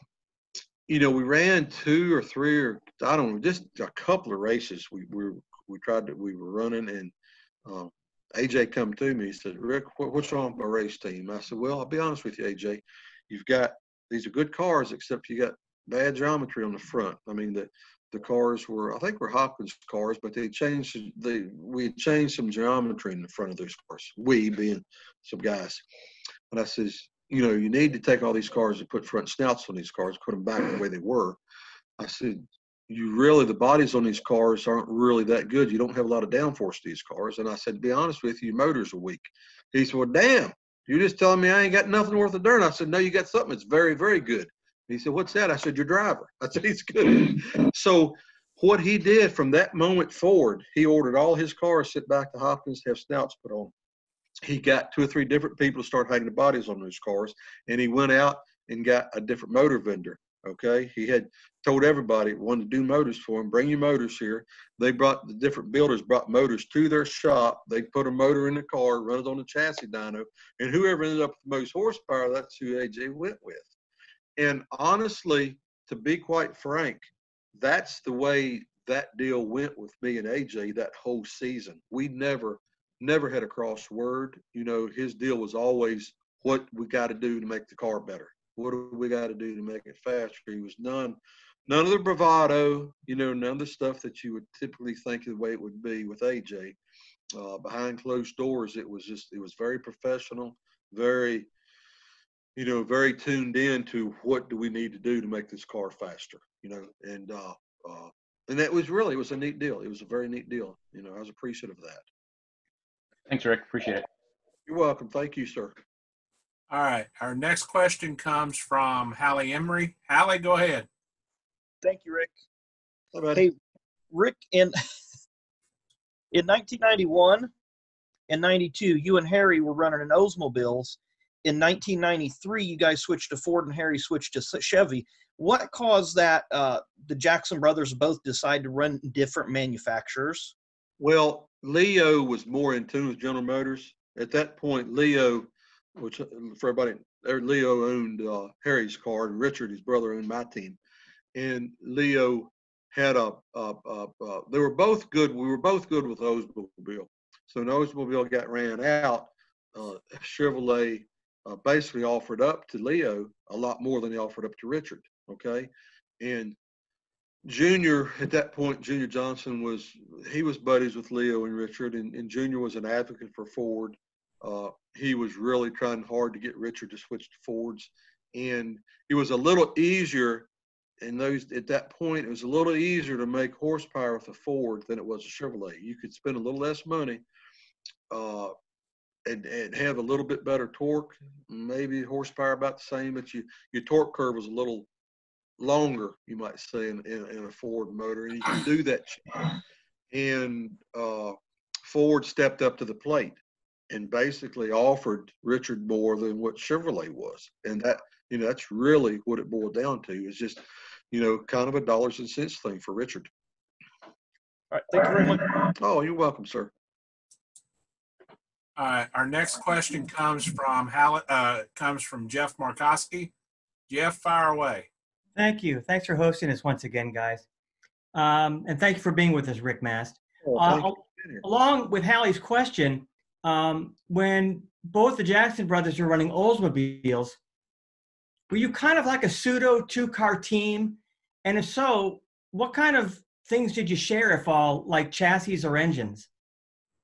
you know, we ran two or three or I don't just a couple of races. We we we tried to we were running, and um, AJ come to me. He said, "Rick, what, what's wrong with my race team?" I said, "Well, I'll be honest with you, AJ. You've got these are good cars, except you got bad geometry on the front. I mean, the the cars were I think were Hopkins cars, but they changed they we changed some geometry in the front of those cars. We being some guys, and I says, you know, you need to take all these cars and put front snouts on these cars, put them back the way they were. I said, you really, the bodies on these cars aren't really that good. You don't have a lot of downforce these cars. And I said, to be honest with you, motors are weak. He said, well, damn, you're just telling me I ain't got nothing worth a darn. I said, no, you got something that's very, very good. He said, what's that? I said, your driver. I said, he's good. So what he did from that moment forward, he ordered all his cars sent back to Hopkins to have snouts put on he got two or three different people to start hanging the bodies on those cars and he went out and got a different motor vendor okay? He had told everybody wanted to do motors for him bring your motors here. They brought the different builders brought motors to their shop. They put a motor in the car run it on the chassis dyno and whoever ended up with the most horsepower that's who aj went with. And honestly to be quite frank that's the way that deal went with me and aj that whole season. We never never had a cross word. You know, his deal was always what we got to do to make the car better. What do we got to do to make it faster? He was none, none of the bravado. You know, none of the stuff that you would typically think of the way it would be with AJ. Uh, behind closed doors, it was just it was very professional, very, you know, very tuned in to what do we need to do to make this car faster. You know, and uh, uh, and that was really it was a neat deal. It was a very neat deal. You know, I was appreciative of that. Thanks, Rick. Appreciate it. You're welcome. Thank you, sir. All right. Our next question comes from Hallie Emery. Hallie, go ahead. Thank you, Rick. How about? Hey, Rick, in in 1991 and 92, you and Harry were running an Oldsmobiles. In 1993, you guys switched to Ford and Harry switched to Chevy. What caused that? Uh, the Jackson brothers both decide to run different manufacturers. Well, Leo was more in tune with General Motors. At that point, Leo, which uh, for everybody, er, Leo owned uh, Harry's car, and Richard, his brother, owned my team. And Leo had a, a, a, a they were both good. We were both good with Oldsmobile. So when Oldsmobile got ran out, uh, Chevrolet uh, basically offered up to Leo a lot more than he offered up to Richard. Okay, and Junior at that point, Junior Johnson was he was buddies with Leo and Richard, and, and Junior was an advocate for Ford. Uh, he was really trying hard to get Richard to switch to Fords, and it was a little easier in those at that point. It was a little easier to make horsepower with a Ford than it was a Chevrolet. You could spend a little less money, uh, and, and have a little bit better torque, maybe horsepower about the same, but you your torque curve was a little longer, you might say, in, in, in a Ford motor, and you can do that. And uh, Ford stepped up to the plate and basically offered Richard more than what Chevrolet was, and that you know that's really what it boiled down to. Is just you know kind of a dollars and cents thing for Richard. All right, thank you very much. Oh, you're welcome, sir. Uh, our next question comes from Hall- uh, comes from Jeff Markowski. Jeff, fire away. Thank you. Thanks for hosting us once again, guys. Um, and thank you for being with us, Rick Mast. Oh, Uh, thank you al- for being here. along with Hallie's question, um, when both the Jackson brothers were running Oldsmobiles, were you kind of like a pseudo two-car team? And if so, what kind of things did you share, if all, like chassis or engines?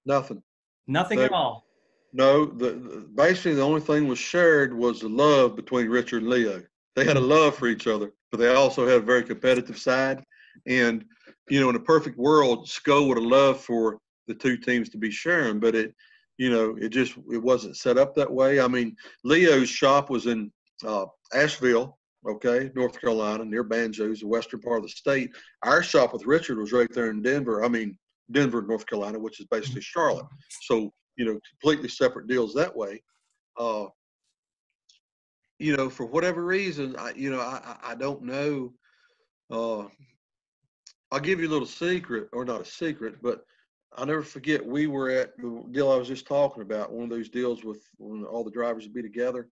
Nothing. Nothing They- at all. No, the, the basically the only thing was shared was the love between Richard and Leo. They had a love for each other, but they also had a very competitive side. And you know, in a perfect world, Skoal would have loved for the two teams to be sharing, but it, you know, it just it wasn't set up that way. I mean, Leo's shop was in uh, Asheville, okay, North Carolina, near Banjos, the western part of the state. Our shop with Richard was right there in Denver. I mean, Denver, North Carolina, which is basically Charlotte. So you know, completely separate deals that way. Uh, you know, for whatever reason, I, you know, I, I I don't know. Uh, I'll give you a little secret, or not a secret, but I'll never forget. We were at the deal I was just talking about, one of those deals with when all the drivers would be together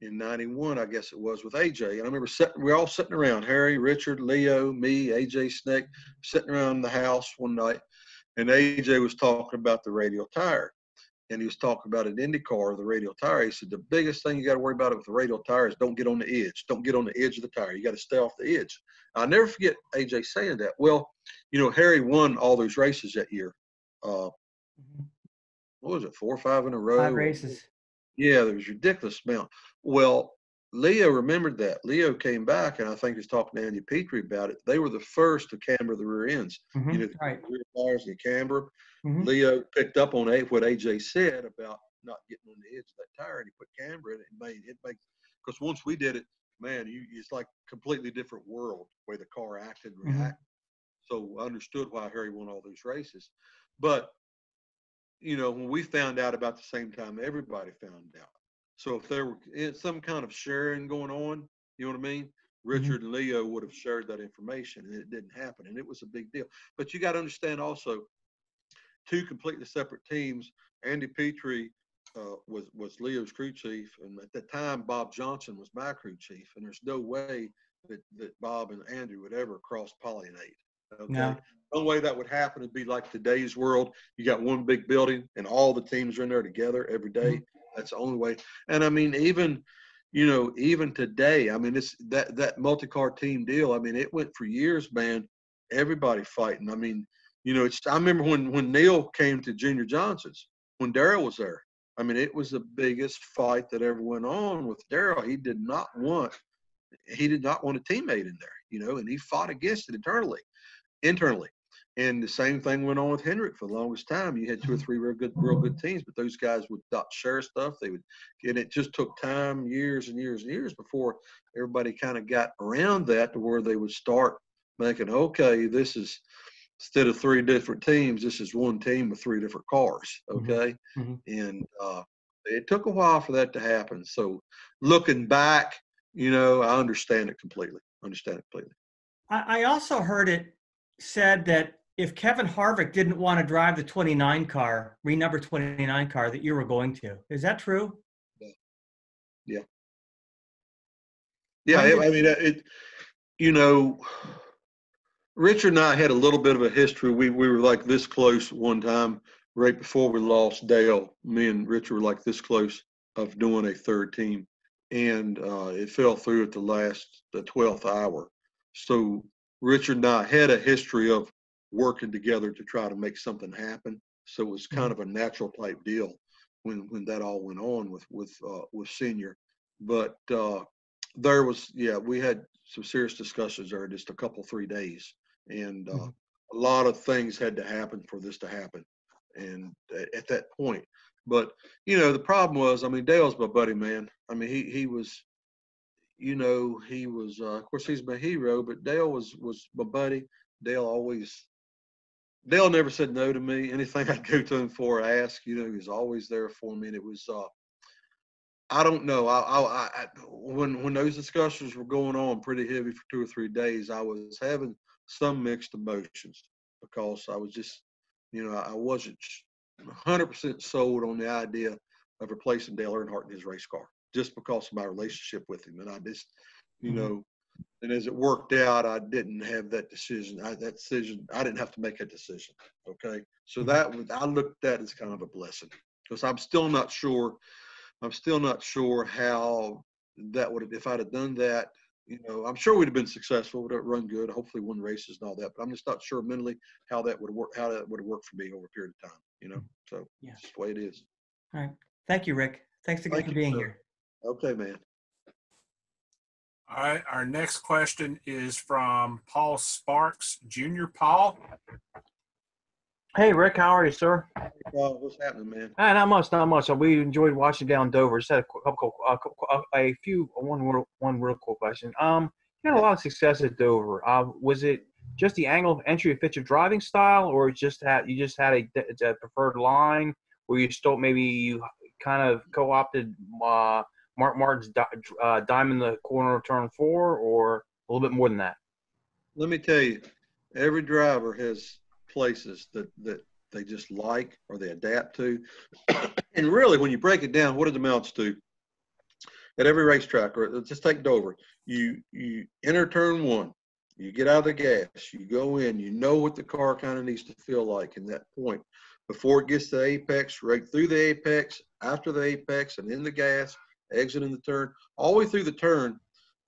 in '91, I guess it was, with AJ. And I remember sitting, we were all sitting around, Harry, Richard, Leo, me, AJ Snake, sitting around the house one night, and AJ was talking about the radial tire and he was talking about an IndyCar, the radial tire. He said the biggest thing you got to worry about with the radial tire is don't get on the edge. Don't get on the edge of the tire. You got to stay off the edge. I'll never forget AJ saying that. Well, you know, Harry won all those races that year. Uh, what was it, four or five in a row? Five races. Yeah, there was a ridiculous amount. Well, Leo remembered that. Leo came back, and I think he was talking to Andy Petree about it. They were the first to camber the rear ends. Mhm, You know, the right. rear tires and the camber. Mhm. Leo picked up on A- what AJ said about not getting on the edge of that tire, and he put camber in it and made it make. Because once we did it, man, you it's like completely different world the way the car acted and Mhm. reacted. So I understood why Harry won all those races, but you know when we found out about the same time everybody found out. So if there were eh, some kind of sharing going on, you know what I mean? Richard and Leo would have shared that information, and it didn't happen, and it was a big deal. But you got to understand also, two completely separate teams. Andy Petree uh, was was Leo's crew chief, and at the time Bob Johnson was my crew chief, and there's no way that, that Bob and Andrew would ever cross pollinate. Okay. No. The only way that would happen would be like today's world. You got one big building and all the teams are in there together every day. Mm-hmm. That's the only way. And I mean, even you know, even today, I mean, it's that that multi-car team deal. I mean, it went for years, man. Everybody fighting. I mean, you know, it's. I remember when when Neil came to Junior Johnson's when Darrell was there. I mean, it was the biggest fight that ever went on with Darrell. He did not want he did not want a teammate in there, you know, and he fought against it internally, internally. And the same thing went on with Hendrick for the longest time. You had two or three real good, real good teams, but those guys would not share stuff. They would, and it just took time, years and years and years before everybody kind of got around that to where they would start making, okay, this is instead of three different teams, this is one team with three different cars. Okay. Mhm. And uh, it took a while for that to happen. So looking back, you know, I understand it completely. Understand it completely. I, I also heard it said that if Kevin Harvick didn't want to drive the 29 car, renumber 29 car, that you were going to. Is that true? Yeah. Yeah, it, I mean, it. You know, Richard and I had a little bit of a history. We we were like this close one time. right before we lost Dale, me and Richard were like this close of doing a third team, and uh, it fell through at the last, the twelfth hour. So Richard and I had a history of working together to try to make something happen. So it was kind of a natural type deal when when that all went on with with uh, with senior. But uh, there was yeah, we had some serious discussions there just a couple three days, and uh, a lot of things had to happen for this to happen. And at, at that point, but you know the problem was, I mean, Dale's my buddy, man. I mean, he he was, you know, he was uh, of course he's my hero, but Dale was was my buddy. Dale always Dale never said no to me. Anything I'd go to him for, ask, you know, he was always there for me. And it was, uh, I don't know. I, I, I, when when those discussions were going on pretty heavy for two or three days, I was having some mixed emotions because I was just, you know, I wasn't 100% sold on the idea of replacing Dale Earnhardt in his race car just because of my relationship with him. And I just, you Mm-hmm. know, and as it worked out, I didn't have that decision. I, that decision, I didn't have to make a decision. Okay, so that was I looked at that as kind of a blessing because I'm still not sure. I'm still not sure how that would have if I'd have done that. You know, I'm sure we'd have been successful. Would have run good. Hopefully, won races and all that. But I'm just not sure mentally how that would work. How that would have worked for me over a period of time. You know, so Yeah. the way it is. All right. Thank you, Rick. Thanks again Thank for being sir. here. Okay, man. All right, our next question is from Paul Sparks Jr. Paul, Hey, Rick, how are you, sir? Uh, what's happening, man? Ah, not much, not much. We enjoyed watching down Dover. Just had a couple, uh, qu- qu- a few, one, real- one real cool question. Um, you had a lot of success at Dover. Uh, was it just the angle of entry that fit your driving style, or just had you just had a preferred line, where you still maybe you kind of co-opted uh, Mark Martin's di- uh, dime in the corner of turn four, or a little bit more than that? let me tell you, every driver has places that that they just like or they adapt to. and really, when you break it down, what do the mounts do? at every racetrack, or just take Dover, you you enter turn one, you get out of the gas, you go in, you know what the car kind of needs to feel like in that point before it gets to the apex, right through the apex, after the apex, and in the gas, exiting the turn, all the way through the turn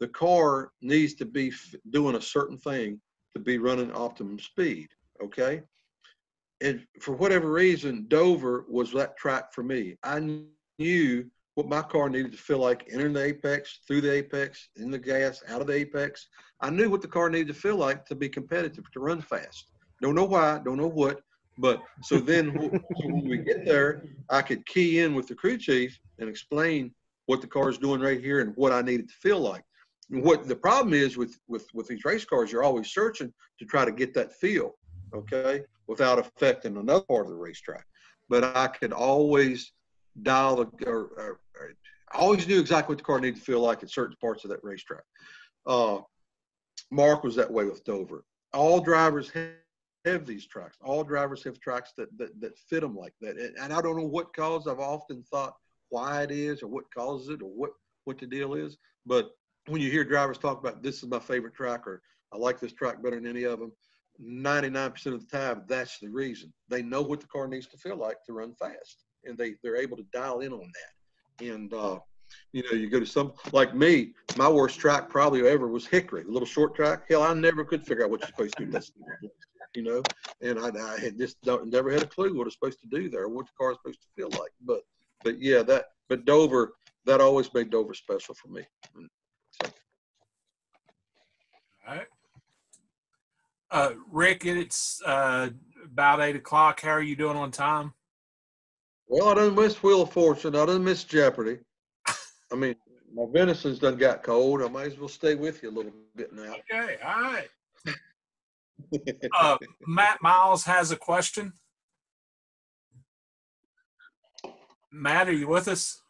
the car needs to be doing a certain thing to be running optimum speed. Okay. And for whatever reason, Dover was that track for me. I knew what my car needed to feel like entering the apex, through the apex, in the gas, out of the apex. I knew what the car needed to feel like to be competitive, to run fast. Don't know why, don't know what, but so then when we get there, I could key in with the crew chief and explain what the car is doing right here and what I need it to feel like. And what the problem is with with with these race cars, you're always searching to try to get that feel, okay, without affecting another part of the racetrack. But I could always dial the or, or, or I always knew exactly what the car needed to feel like at certain parts of that racetrack. Uh, Mark was that way with Dover. All drivers have, these tracks. All drivers have tracks that, that that fit them like that. And, and I don't know what cause. I've often thought why it is, or what causes it, or what what the deal is. But when you hear drivers talk about this is my favorite track, or I like this track better than any of them, 99% of the time that's the reason. They know what the car needs to feel like to run fast, and they they're able to dial in on that. And uh, you know, you go to some like me, my worst track probably ever was Hickory, a little short track. Hell, I never could figure out what you're supposed to do. You know, and I, I had just never had a clue what it's supposed to do there, what the car is supposed to feel like. But, but yeah, that, but Dover, that always made Dover special for me. all right. Uh, Rick, it's uh, about eight o'clock. How are you doing on time? Well, I don't miss Wheel of Fortune. I don't miss Jeopardy. I mean, my venison's done got cold. I might as well stay with you a little bit now. Okay, all right. Uh, Matt Miles has a question. Matt, are you with us?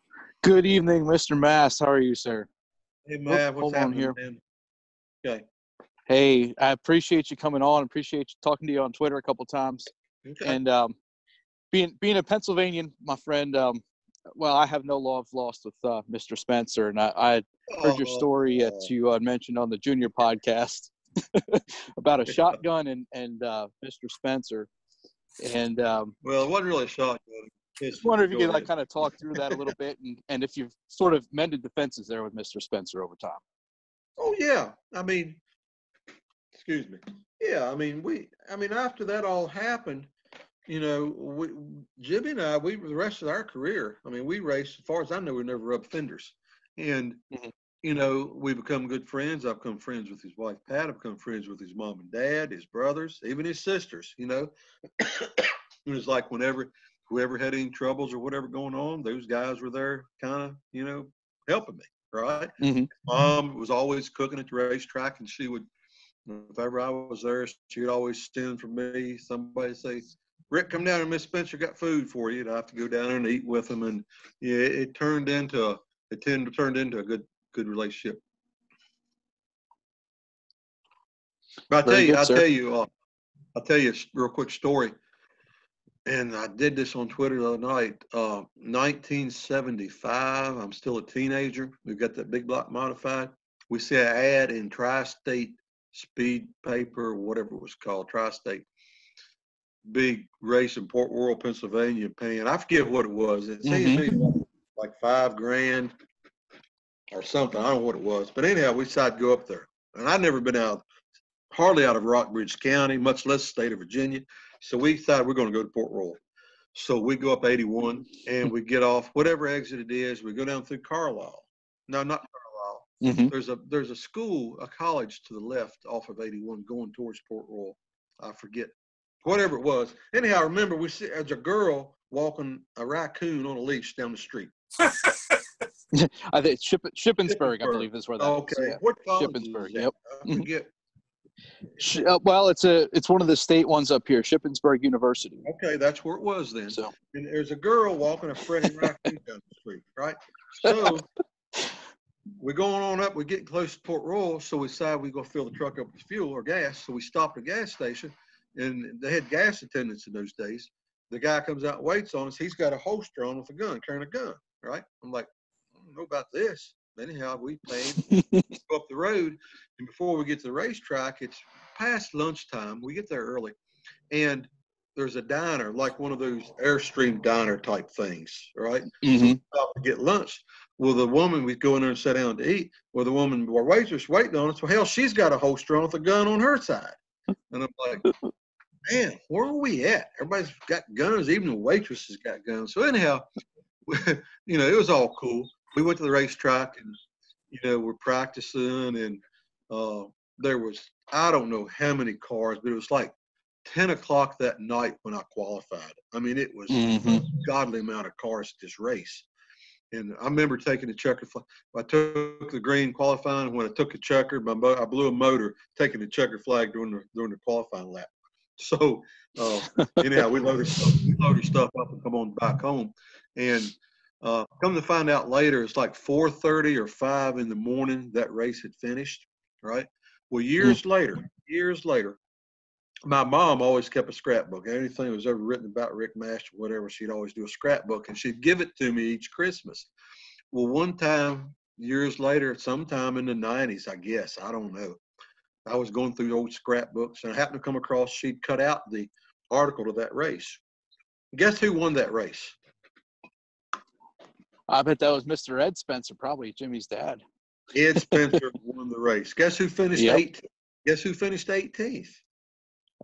Good evening, Mr. Mass. How are you, sir? Hey, Oop, what's hold happening, here. man? Okay. Hey, I appreciate you coming on. Appreciate you talking to you on Twitter a couple times. Okay. And um, being being a Pennsylvanian, my friend. Um, well, I have no love lost with uh, Mr. Spencer, and I, I heard your story that you uh, mentioned on the Junior podcast about a shotgun and and uh, Mr. Spencer. And um, Well, it wasn't really a shotgun. Just wonder if you could like kind of talk through that a little bit, and, and if you've sort of mended defenses there with Mr. Spencer over time. Oh yeah, I mean, excuse me. Yeah, I mean we. I mean after that all happened, you know, we, Jimmy and I, we the rest of our career. I mean, we raced. As far as I know, we never rubbed fenders, and mm-hmm. you know, we become good friends. I've become friends with his wife Pat. I've become friends with his mom and dad, his brothers, even his sisters. You know, it was like whenever whoever had any troubles or whatever going on, those guys were there, kind of, you know, helping me. Right. Mm-hmm. Mom was always cooking at the racetrack, and she would, if ever I was there, she would always send for me. Somebody say, "Rick, come down and Miss Spencer got food for you." And I have to go down there and eat with them, and yeah, it, it turned into a, it turned turned into a good good relationship. But I tell you, good, I'll tell you, uh, I'll tell you a real quick story. And I did this on Twitter the other night. Uh, 1975. I'm still a teenager. We've got that big block modified. We see an ad in Tri-State Speed Paper, whatever it was called, Tri-State. Big race in Port Royal, Pennsylvania, paying. I forget what it was. It seemed to be like five grand or something. I don't know what it was. But anyhow, we decided to go up there. And I'd never been out, hardly out of Rockbridge County, much less the state of Virginia. So we thought we're going to go to Port Royal. So we go up 81 and we get off whatever exit it is. We go down through Carlisle. No, not Carlisle. Mhm. There's a there's a school, a college to the left off of 81 going towards Port Royal. I forget whatever it was. Anyhow, I remember we see as a girl walking a raccoon on a leash down the street. I think Ship, Shippensburg, I believe, is where that. Okay, yeah. what college is Shippensburg. Yep. I forget. Uh, well, it's a it's one of the state ones up here, Shippensburg University. Okay, that's where it was then. So And there's a girl walking a Freddie raccoon down the street, right? So we're going on up, we're getting close to Port Royal, so we decide we're gonna fill the truck up with fuel or gas. So we stopped at a gas station and they had gas attendants in those days. The guy comes out and waits on us. He's got a holster on with a gun, carrying a gun, right? I'm like, I don't know about this. Anyhow, we paid, go up the road, and before we get to the racetrack, it's past lunchtime. We get there early, and there's a diner, like one of those Airstream diner type things, right? Mhm. Stop to get lunch. Well, the woman we go in there and sit down to eat. Well, the woman, our waitress, waiting on us. Well, hell, she's got a holster on with a gun on her side, and I'm like, man, where are we at? Everybody's got guns. Even the waitress has got guns. So anyhow, you know, it was all cool. We went to the racetrack and, you know, we're practicing and uh, there was, I don't know how many cars, but it was like 10 o'clock that night when I qualified. I mean, it was Mhm. a godly amount of cars at this race. And I remember taking the checker. flag. I took the green qualifying. and When I took the checker, my mo- I blew a motor taking the checker flag during the during the qualifying lap. So uh, anyhow, we loaded stuff, we loaded stuff up and come on back home. And uh, come to find out later, it's like 4:30 or 5 in the morning that race had finished. Right. Well, years later, years later, my mom always kept a scrapbook. Anything that was ever written about Rick Master, whatever, she'd always do a scrapbook, and she'd give it to me each Christmas. Well, one time, years later, sometime in the 90s, I guess, I don't know. I was going through old scrapbooks and I happened to come across she'd cut out the article to that race. Guess who won that race? I bet that was Mr. Ed Spencer, probably Jimmy's dad. Ed Spencer won the race. Guess who finished Yep. 18th? Guess who finished 18th?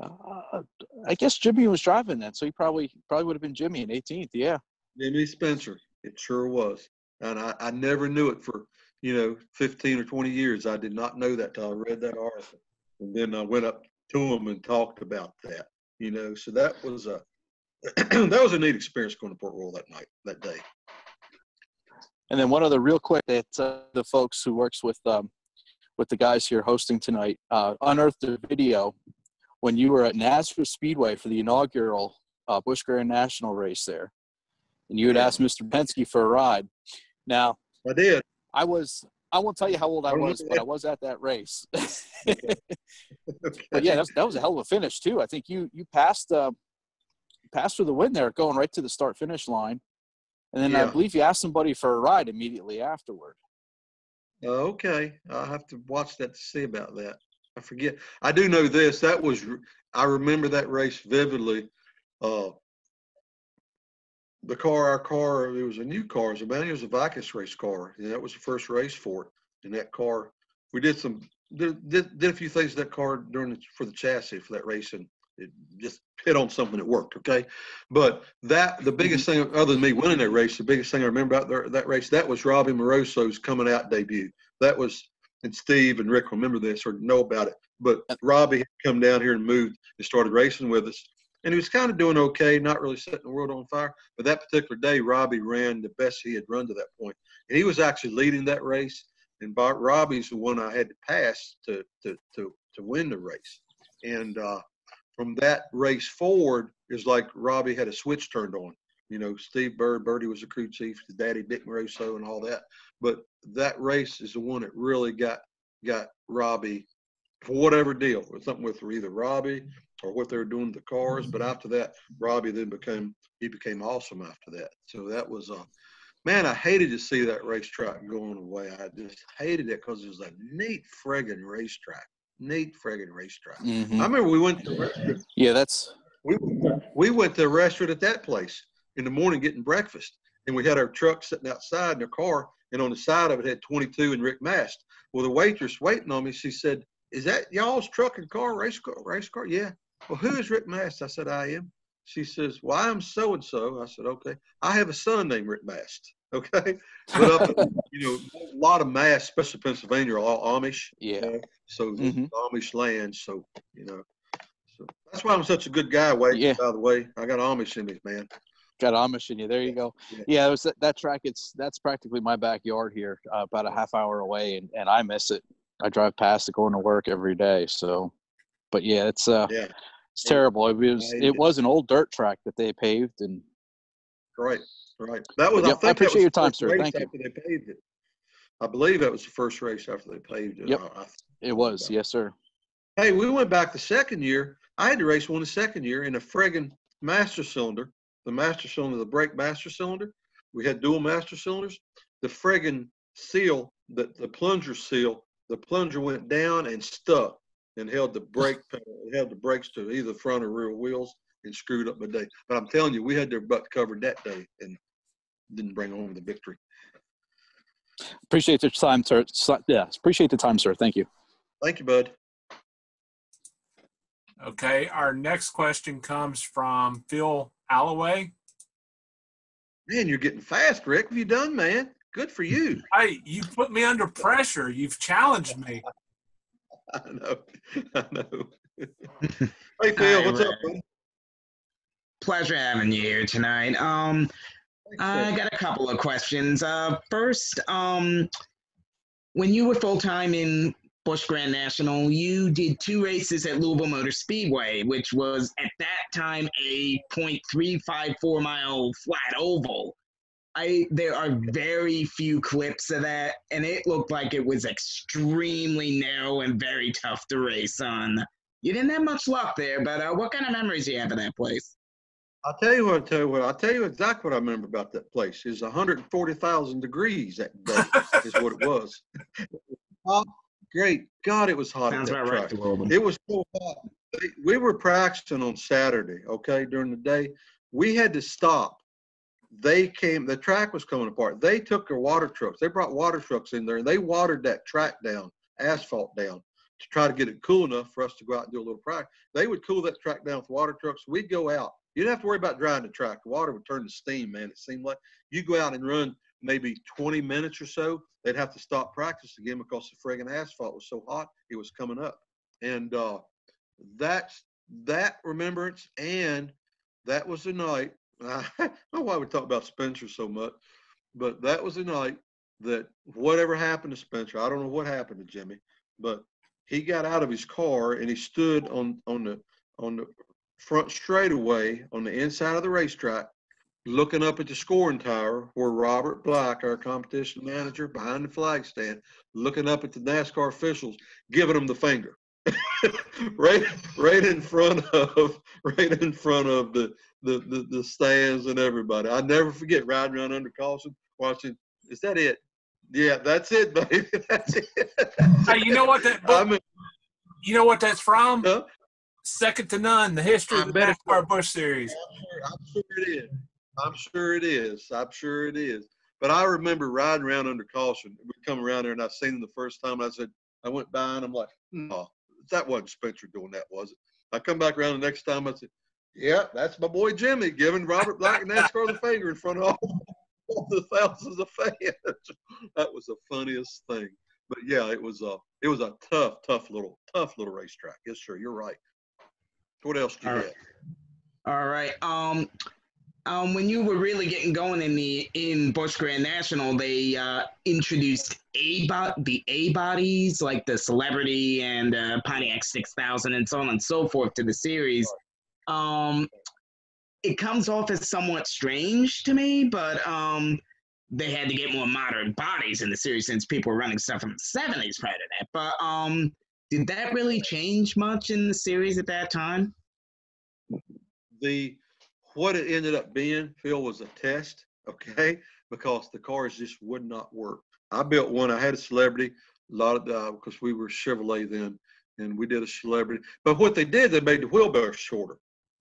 Uh, I guess Jimmy was driving then, so he probably probably would have been Jimmy in 18th. Yeah. Jimmy Spencer. It sure was. And I, I never knew it for, you know, 15 or 20 years. I did not know that till I read that article. And then I went up to him and talked about that, you know. So that was a that was a neat experience going to Port Royal that night, that day. And then one other real quick that uh, the folks who works with um, with the guys here hosting tonight uh, unearthed a video when you were at Nazareth Speedway for the inaugural uh, Busch Grand National race there, and you had asked Mr. Penske for a ride. Now, I did. I was. I won't tell you how old I I was, but I was at that race. But yeah, that was, that was a hell of a finish too. I think you you passed uh, passed for the win there, going right to the start finish line, and then I believe you asked somebody for a ride immediately afterward. Okay, I'll have to watch that to see about that. I forget. I do know this. That was, I remember that race vividly uh, the car, our car, it was a new car. It was a, it was a Vicus race car, and that was the first race for it. And that car, we did some did, did, did a few things to that car during the, for the chassis for that race, and it just hit on something that worked. Okay, but that the biggest thing other than me winning that race, the biggest thing I remember about that, that race that was Robbie Moroso's coming out debut. That was and Steve and Rick remember this or know about it. But Robbie had come down here and moved and started racing with us. And he was kind of doing okay, not really setting the world on fire. But that particular day, Robbie ran the best he had run to that point. And he was actually leading that race. And Bob, Robbie's the one I had to pass to, to, to, to win the race. And uh, from that race forward, is like Robbie had a switch turned on. You know, Steve Bird, Birdie was the crew chief, his daddy Dick Moroso, and all that. But that race is the one that really got got Robbie for whatever deal, or something with either Robbie or what they were doing to the cars. But after that, Robbie then became he became awesome after that. So that was uh man, I hated to see that racetrack going away. I just hated it because it was a neat friggin' racetrack. Neat friggin' racetrack. Mhm. I remember we went to the restaurant. Yeah, that's We we went to a restaurant at that place in the morning getting breakfast, and we had our truck sitting outside in the car, and on the side of it had 22 and Rick Mast. Well, the waitress waiting on me, she said, "Is that y'all's truck and car race car race car?" Yeah. Well, who is Rick Mast? I said, "I am." She says, "Well, I'm so and so." I said, "Okay." I have a son named Rick Mast. Okay, but up, you know, a lot of mass, especially Pennsylvania, are all Amish. Yeah. uh, so Mhm. Amish land. So you know, so that's why I'm such a good guy. Wade. Yeah. By the way, I got Amish in me, man. got Amish in you. There you go. Yeah. Yeah, it was that, that track. It's that's practically my backyard here, uh, about a half hour away, and, and I miss it. I drive past it going to work every day. So, but yeah, it's uh, Yeah. it's terrible. It was it was an old dirt track that they paved, and Right, right. That was. I I appreciate your time, sir. Thank you. they paved it. I believe that was the first race after they paved it. Yep. It was yes, sir. Hey, we went back the second year. I had to race one the second year in a friggin' master cylinder, the master cylinder, the brake master cylinder. We had dual master cylinders. The friggin' seal, the, the plunger seal, the plunger went down and stuck and held the brake pedal, held the brakes to either front or rear wheels and screwed up my day. But I'm telling you, we had their butt covered that day and didn't bring home the victory. Appreciate the time, sir. So- Yeah, appreciate the time, sir. Thank you. Thank you, bud. Okay, our next question comes from Phil Alloway. Man, you're getting fast, Rick. Have you done, man? Good for you. Hey, you put me under pressure. You've challenged me. I know. I know. hey, Phil, Hi, what's up, buddy? Pleasure having you here tonight. Um, I got a couple of questions. Uh, first, um, when you were full time in Busch Grand National, you did two races at Louisville Motor Speedway, which was at that time a .354 mile flat oval. I there are very few clips of that, and it looked like it was extremely narrow and very tough to race on. You didn't have much luck there, but uh, what kind of memories do you have of that place? I'll tell you what. I'll tell you what. I'll tell you exactly what I remember about that place. It's 140,000 degrees that day. is what it was. Hot, great God, it was hot. Sounds that about right track. It was so hot. We were practicing on Saturday. Okay, during the day, we had to stop. They came. The track was coming apart. They took their water trucks. They brought water trucks in there, and they watered that track down, asphalt down, to try to get it cool enough for us to go out and do a little practice. They would cool that track down with water trucks. We'd go out. You didn't have to worry about driving the track. The water would turn to steam, man. It seemed like you go out and run maybe 20 minutes or so. They'd have to stop practice again because the friggin' asphalt was so hot it was coming up. And uh, that's that remembrance, and that was the night. I don't know why we talk about Spencer so much, but that was the night that whatever happened to Spencer, I don't know what happened to Jimmy, but he got out of his car and he stood on on the on the front straightaway on the inside of the racetrack, looking up at the scoring tower where Robert Black, our competition manager, behind the flag stand, looking up at the NASCAR officials, giving them the finger. right right in front of right in front of the, the the the stands and everybody. I never forget riding around under caution, watching. Is that it? Yeah, that's it, baby. That's it. Hey, you know what that? I mean, You know what that's from? Second to none. The history of the NASCAR Busch Series. I'm sure it is. I'm sure it is. I'm sure it is. But I remember riding around under caution. We come around there and I seen him the first time. I said, I went by and I'm like, no, that wasn't Spencer doing that, was it? I come back around the next time. I said, yeah, that's my boy Jimmy giving Robert Black and NASCAR the finger in front of all, all the thousands of fans. that was the funniest thing. But yeah, it was a it was a tough, tough little tough little racetrack. Yes, sir. You're right. What else do you All have? All right. Um, um, when you were really getting going in the in Busch Grand National, they uh, introduced a bot the A bodies like the Celebrity and uh, Pontiac 6000 and so on and so forth to the series. Um, it comes off as somewhat strange to me, but um, they had to get more modern bodies in the series since people were running stuff from the 70s prior to that. But um, did that really change much in the series at that time? the what it ended up being, Phil, was a test, okay? Because the cars just would not work. I built one. I had a celebrity, a lot of uh, because we were Chevrolet then, and we did a celebrity. But what they did, they made the wheelbase shorter.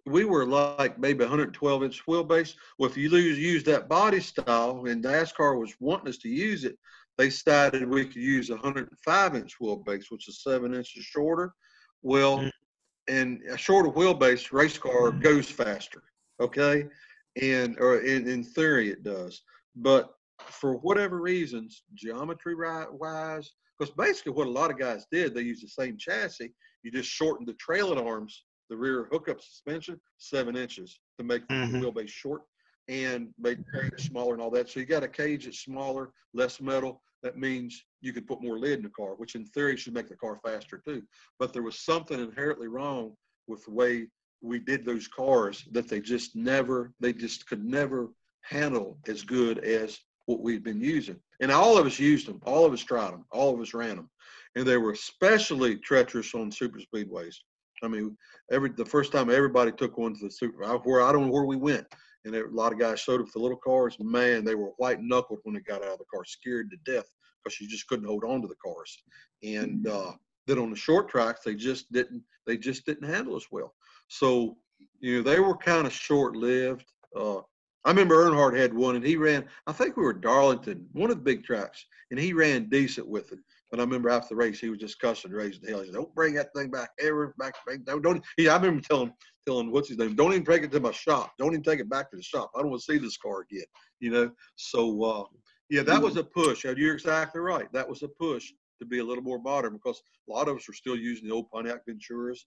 We were like maybe 112 inch wheelbase. Well, if you lose, use that body style, and NASCAR was wanting us to use it, they decided we could use a 105 inch wheelbase, which is seven inches shorter. Well, and a shorter wheelbase race car goes faster, okay? And or in, in theory it does, but for whatever reasons, geometry wise, because basically what a lot of guys did, they used the same chassis. You just shortened the trailing arms, the rear hookup suspension, seven inches to make the Mhm. wheelbase short and make the cage smaller and all that. So you got a cage that's smaller, less metal. That means you could put more lid in the car, which in theory should make the car faster too. But there was something inherently wrong with the way we did those cars that they just never, they just could never handle as good as what we'd been using. And all of us used them. All of us tried them. All of us ran them. And they were especially treacherous on super speedways. I mean, every the first time everybody took one to the super, where I don't know where we went, and a lot of guys showed up with the little cars. Man, they were white knuckled when they got out of the car, scared to death because you just couldn't hold on to the cars. And uh, then on the short tracks, they just didn't they just didn't handle as well. So you know they were kind of short lived. Uh, I remember Earnhardt had one, and he ran. I think we were Darlington, one of the big tracks, and he ran decent with it. But I remember after the race, he was just cussing, raising hell. He said, "Don't bring that thing back ever back. back don't, don't." He, I remember telling telling what's his name, "Don't even take it to my shop. Don't even take it back to the shop. I don't want to see this car again." You know. So uh, yeah, that was a push. And You're exactly right. That was a push to be a little more modern because a lot of us were still using the old Pontiac Venturas,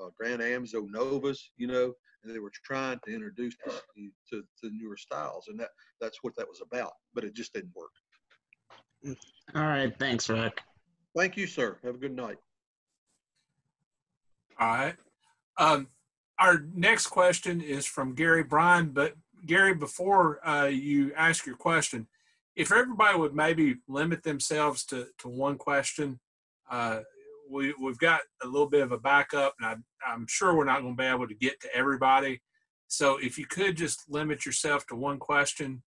uh, Grand Ams, Novas, you know, and they were trying to introduce us to, to, to newer styles, and that that's what that was about. But it just didn't work. All right. Thanks, Rick. Thank you, sir. Have a good night. All right. Um, our next question is from Gary Bryan. But Gary, before uh, you ask your question, if everybody would maybe limit themselves to, to one question, uh, we, we've got a little bit of a backup, and I, I'm sure we're not going to be able to get to everybody. So if you could just limit yourself to one question,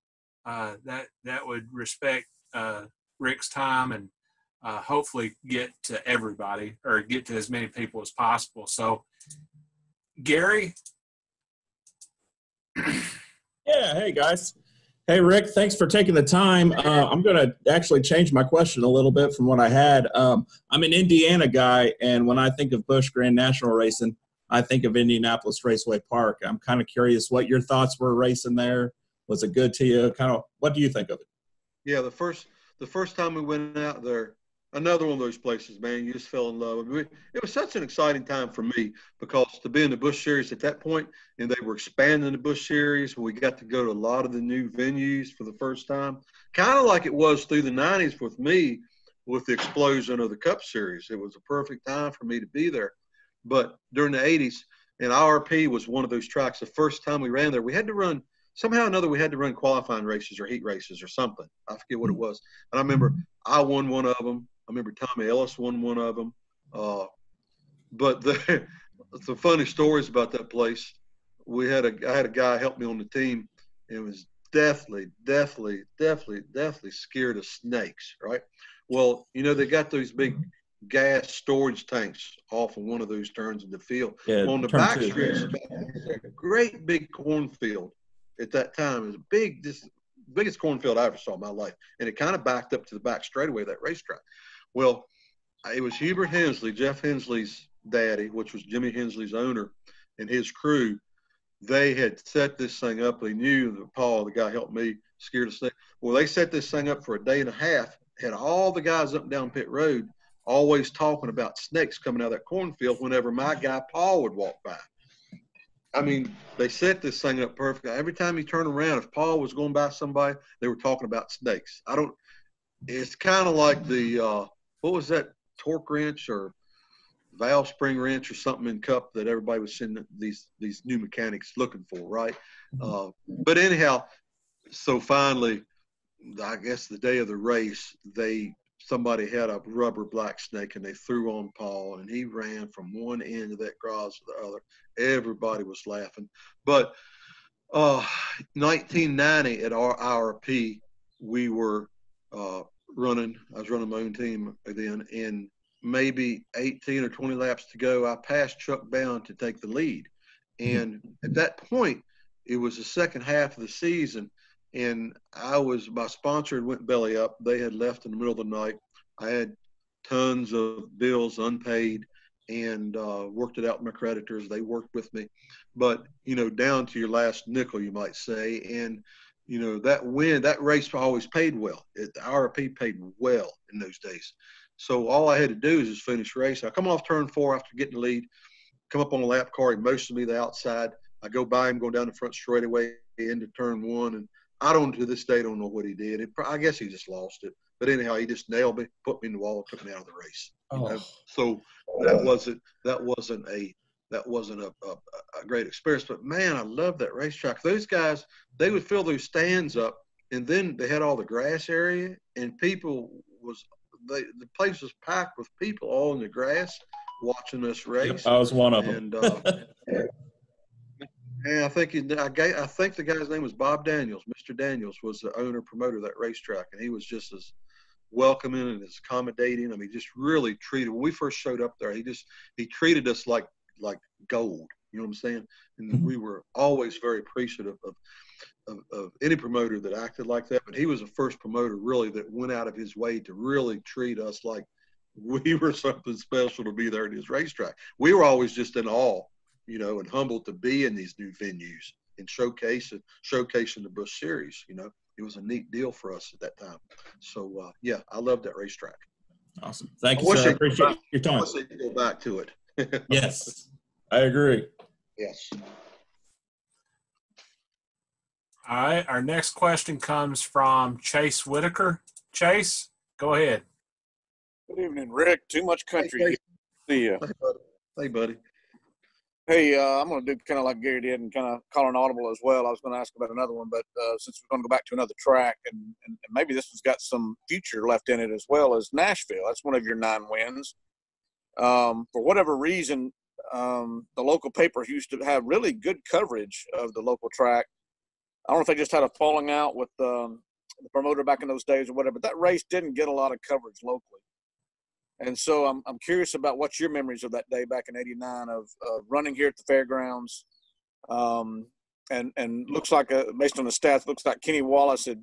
uh, that that would respect uh, Rick's time and uh, hopefully get to everybody or get to as many people as possible. So, Gary, Yeah, hey guys. Hey Rick, thanks for taking the time. Uh, I'm going to actually change my question a little bit from what I had. Um, I'm an Indiana guy, and when I think of Busch Grand National racing, I think of Indianapolis Raceway Park. I'm kind of curious what your thoughts were racing there. Was it good to you? Kind of, what do you think of it? Yeah, the first the first time we went out there, another one of those places, man, you just fell in love. I mean, it was such an exciting time for me because to be in the Busch Series at that point, and they were expanding the Busch Series. We got to go to a lot of the new venues for the first time, kind of like it was through the '90s with me, with the explosion of the Cup Series. It was a perfect time for me to be there. But during the '80s, and IRP was one of those tracks. The first time we ran there, we had to run somehow or another we had to run qualifying races or heat races or something. I forget what it mm. was. And I remember I won one of them. I remember Tommy Ellis won one of them. Uh, but the the funny stories about that place. We had a I had a guy help me on the team and was deathly, deathly, deathly, deathly scared of snakes. Right. Well, you know they got those big gas storage tanks off of one of those turns in the field. Yeah, on the back two. streets, a great big cornfield at that time. It was a big, this biggest cornfield I ever saw in my life, and it kind of backed up to the back straightaway of that racetrack. Well, it was Hubert Hensley, Jeff Hensley's daddy, which was Jimmy Hensley's owner, and his crew. They had set this thing up. They knew that Paul, the guy helped me, scared snake. Well, they set this thing up for a day and a half. Had all the guys up and down pit road always talking about snakes coming out of that cornfield whenever my guy Paul would walk by. I mean, they set this thing up perfectly. Every time you turn around, if Paul was going by somebody, they were talking about snakes. I don't. It's kind of like the uh, what was that torque wrench or valve spring wrench or something in Cup that everybody was sending these these new mechanics looking for, right? Uh, but anyhow, so finally, I guess the day of the race, they somebody had a rubber black snake and they threw on Paul and he ran from one end of that garage to the other. Everybody was laughing. But uh, 1990 at our IRP, we were uh, running. I was running my own team then, and maybe 18 or 20 laps to go, I passed Chuck Bown to take the lead. And at that point, it was the second half of the season, and I was my sponsor had went belly up. They had left in the middle of the night. I had tons of bills unpaid and uh, worked it out with my creditors. They worked with me, but you know, down to your last nickel, you might say. And you know, that win, that race always paid well. It, the RP paid well in those days. So all I had to do is just finish race. I come off turn four after getting the lead, come up on a lap car, he motions me the outside. I go by him, going down the front straightaway into turn one, and I don't to this day don't know what he did. It, I guess he just lost it. But anyhow, he just nailed me, put me in the wall, took me out of the race. You oh. know? So that wasn't that wasn't a that wasn't a, a, a great experience. But man, I love that racetrack. Those guys, they would fill those stands up, and then they had all the grass area, and people was they, the place was packed with people all in the grass watching us race. I was one of them. And, uh, and I think he, I, gave, I think the guy's name was Bob Daniels. Mr. Daniels was the owner promoter of that racetrack, and he was just as welcoming and as accommodating. I mean, just really treated. When we first showed up there, he just he treated us like like gold. You know what I'm saying? And we were always very appreciative of, of, of any promoter that acted like that. But he was the first promoter really that went out of his way to really treat us like we were something special to be there at his racetrack. We were always just in awe, you know, and humbled to be in these new venues and showcasing showcasing the Busch Series. You know, it was a neat deal for us at that time. So uh, yeah, I love that racetrack. Awesome. Thank I you, sir. I appreciate your time. I wish they'd go back to it. Yes, I agree. Yes. All right. Our next question comes from Chase Whitaker. Chase, go ahead. Good evening, Rick. Too much country. Hey, See ya. Hey, buddy. Hey, buddy. Hey, uh, I'm going to do kind of like Gary did and kind of call an audible as well. I was going to ask about another one, but uh, since we're going to go back to another track, and, and, and maybe this one's got some future left in it as well as Nashville. That's one of your nine wins. Um, for whatever reason, um, the local papers used to have really good coverage of the local track. I don't know if they just had a falling out with um, the promoter back in those days or whatever, but that race didn't get a lot of coverage locally. And so I'm, I'm curious about what's your memories of that day back in 89 of, of running here at the fairgrounds. Um, and, and looks like, uh based on the stats, looks like Kenny Wallace had,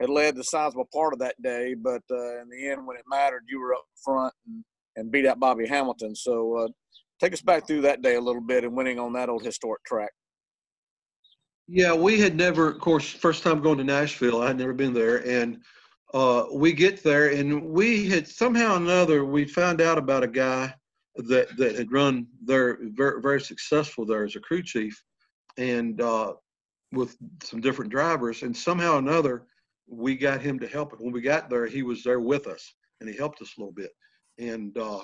had led the sizable part of that day. But uh, in the end, when it mattered, you were up front and, and beat out Bobby Hamilton. So uh, take us back through that day a little bit and winning on that old historic track. Yeah, we had never, of course, first time going to Nashville, I had never been there. And uh, we get there and we had somehow or another, we found out about a guy that, that had run there very, very successful there as a crew chief and uh, with some different drivers. And somehow or another, we got him to help. And when we got there, he was there with us and he helped us a little bit. And, uh,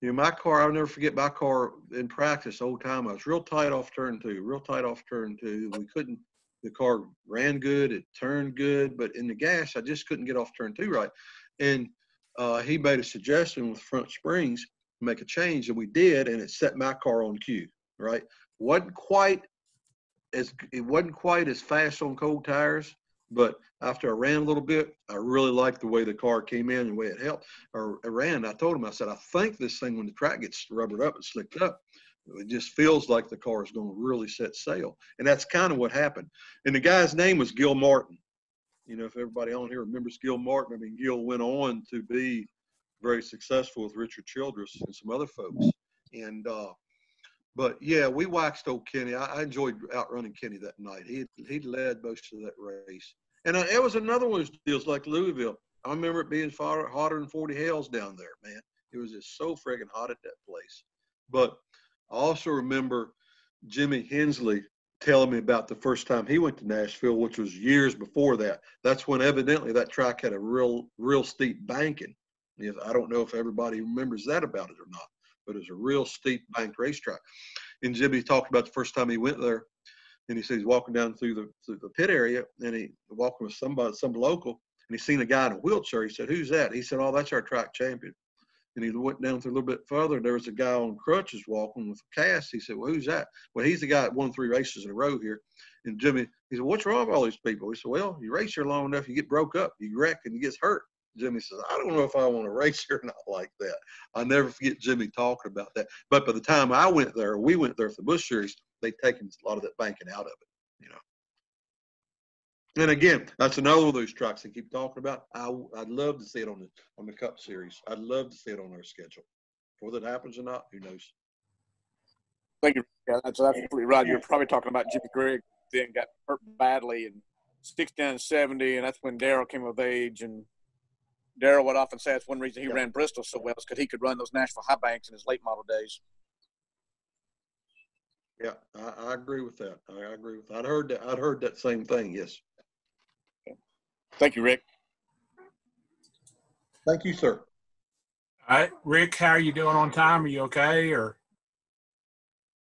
you know, my car, I'll never forget my car in practice, old time. I was real tight off turn two, real tight off turn two. We couldn't, the car ran good, it turned good, but in the gas, I just couldn't get off turn two right. And uh, he made a suggestion with front springs, make a change, and we did, and it set my car on cue, right? wasn't quite as it wasn't quite as fast on cold tires, But after I ran a little bit, I really liked the way the car came in and the way it helped or it ran. I told him, I said, I think this thing, when the track gets rubbered up and slicked up, it just feels like the car is going to really set sail. And that's kind of what happened. And the guy's name was Gil Martin. You know, if everybody on here remembers Gil Martin, I mean, Gil went on to be very successful with Richard Childress and some other folks. And, uh, but yeah, we waxed old Kenny. I, I enjoyed outrunning Kenny that night. He he led most of that race, and uh, it was another one of those deals like Louisville. I remember it being far, hotter than 40 hells down there, man. It was just so friggin' hot at that place. But I also remember Jimmy Hensley telling me about the first time he went to Nashville, which was years before that. That's when evidently that track had a real, real steep banking. I don't know if everybody remembers that about it or not, but it was a real steep banked racetrack. And Jimmy talked about the first time he went there, and he he's walking down through the through the pit area, and he walking with somebody, some local, and he seen a guy in a wheelchair. He said, "Who's that?" He said, "Oh, that's our track champion." And he went down through a little bit further, and there was a guy on crutches walking with a cast. He said, "Well, who's that?" Well, he's the guy that won three races in a row here. And Jimmy, he said, "What's wrong with all these people?" He said, "Well, you race here long enough, you get broke up, you wreck, and you get hurt." Jimmy says, I don't know if I want to race here or not like that. I'll never forget Jimmy talking about that. But by the time I went there, we went there for the Busch Series, they'd taken a lot of that banking out of it, you know. And again, that's another one of those trucks they keep talking about. I, I'd love to see it on the on the Cup Series. I'd love to see it on our schedule. Whether it happens or not, who knows? Thank you. Yeah, that's absolutely right. You're probably talking about Jimmy Grigg then got hurt badly and 60 and 70, and that's when Darrell came of age. And Darrell would often say that's one reason he ran Bristol so well is because he could run those Nashville high banks in his late model days. Yeah, I, I agree with that. I agree with. That. I'd heard that. I'd heard that same thing. Yes. Thank you, Rick. Thank you, sir. All right, Rick, how are you doing on time? Are you okay? Or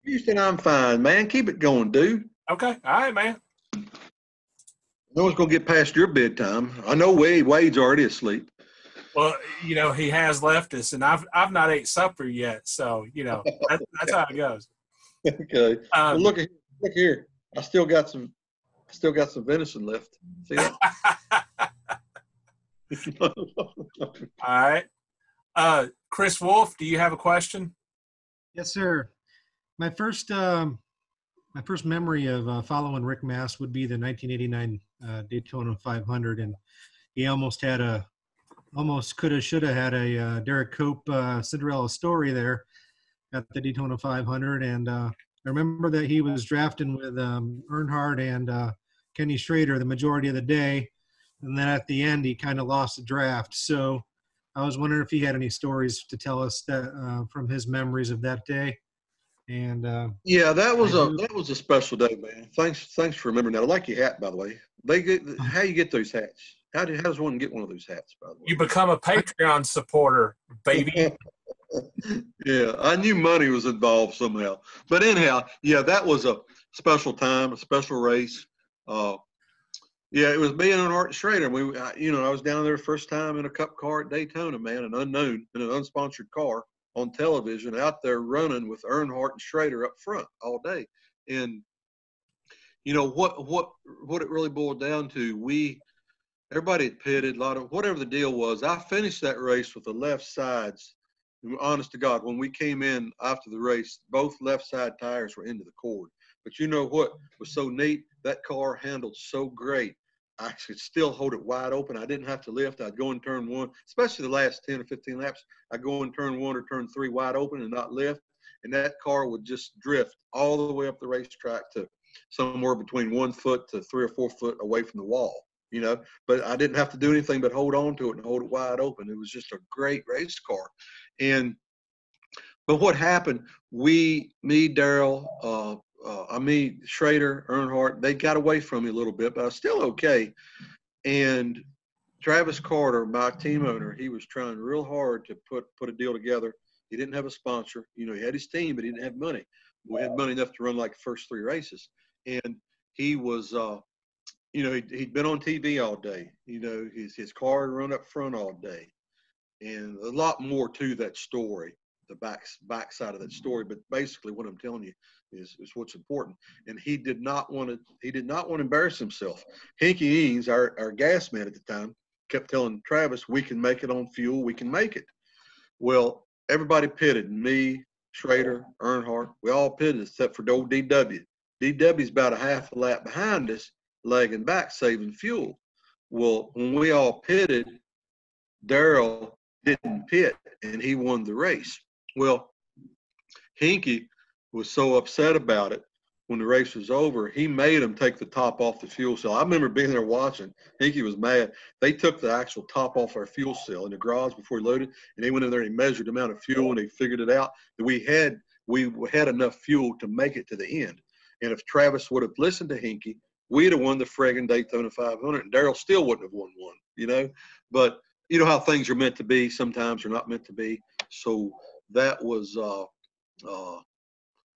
Houston, I'm fine, man. Keep it going, dude. okay, all right, man. No one's gonna get past your bedtime. I know Wade. Wade's already asleep. Well, you know he has left us, and I've I've not ate supper yet, so you know that, that's how it goes. okay. Um, well, look at look here. I still got some. Still got some venison left. See that? All right, uh, Chris Wolf, do you have a question? Yes, sir. My first um, my first memory of uh, following Rick Mast would be the 1989 uh, Daytona 500, and he almost had a almost could have should have had a uh, Derek Cope uh, Cinderella story there at the Daytona 500, and uh, I remember that he was drafting with um, Earnhardt and uh, Kenny Schrader the majority of the day, and then at the end he kind of lost the draft. So I was wondering if he had any stories to tell us that uh, from his memories of that day. And uh, Yeah, that was I a do- that was a special day, man. Thanks thanks for remembering that. I like your hat, by the way. They get how you get those hats? How do how does one get one of those hats, by the way? You become a Patreon supporter, baby. yeah, I knew money was involved somehow. But anyhow, yeah, that was a special time, a special race. Uh, yeah, it was me and Art Schrader. We, I, you know, I was down there first time in a Cup car at Daytona, man, an unknown in an unsponsored car on television, out there running with Earnhardt and Schrader up front all day. And you know what what what it really boiled down to, we everybody pitted a lot of whatever the deal was. I finished that race with the left sides. Honest to God, when we came in after the race, both left side tires were into the cord. But you know what was so neat? That car handled so great. I could still hold it wide open. I didn't have to lift. I'd go in turn one, especially the last 10 or 15 laps. I'd go in turn one or turn three wide open and not lift. And that car would just drift all the way up the racetrack to somewhere between one foot to three or four foot away from the wall, you know. But I didn't have to do anything but hold on to it and hold it wide open. It was just a great race car. And but what happened? We, me, Darrell, uh, uh, I mean Schrader, Earnhardt, they got away from me a little bit, but I was still okay. And Travis Carter, my team owner, he was trying real hard to put put a deal together. He didn't have a sponsor. You know, he had his team, but he didn't have money. We had money enough to run like the first three races. And he was, uh, you know, he'd, he'd been on TV all day. You know, his his car had run up front all day, and a lot more to that story. the back backside of that story. But basically, what I'm telling you is is what's important. And he did not want to he did not want to embarrass himself. Hinky Eanes, our our gas man at the time, kept telling Travis, "We can make it on fuel. We can make it." Well, everybody pitted. Me, Schrader, Earnhardt, we all pitted except for the old DW. DW's about a half a lap behind us, lagging back, saving fuel. Well, when we all pitted, Darrell didn't pit and he won the race. Well, Hinky was so upset about it when the race was over, he made him take the top off the fuel cell. I remember being there watching. Hinky was mad. They took the actual top off our fuel cell in the garage before he loaded, and he went in there and he measured the amount of fuel and he figured it out that we had we had enough fuel to make it to the end. And if Travis would have listened to Hinky, we'd have won the friggin' Daytona 500, and Darrell still wouldn't have won one, you know. But you know how things are meant to be sometimes they're not meant to be. So that was uh, uh,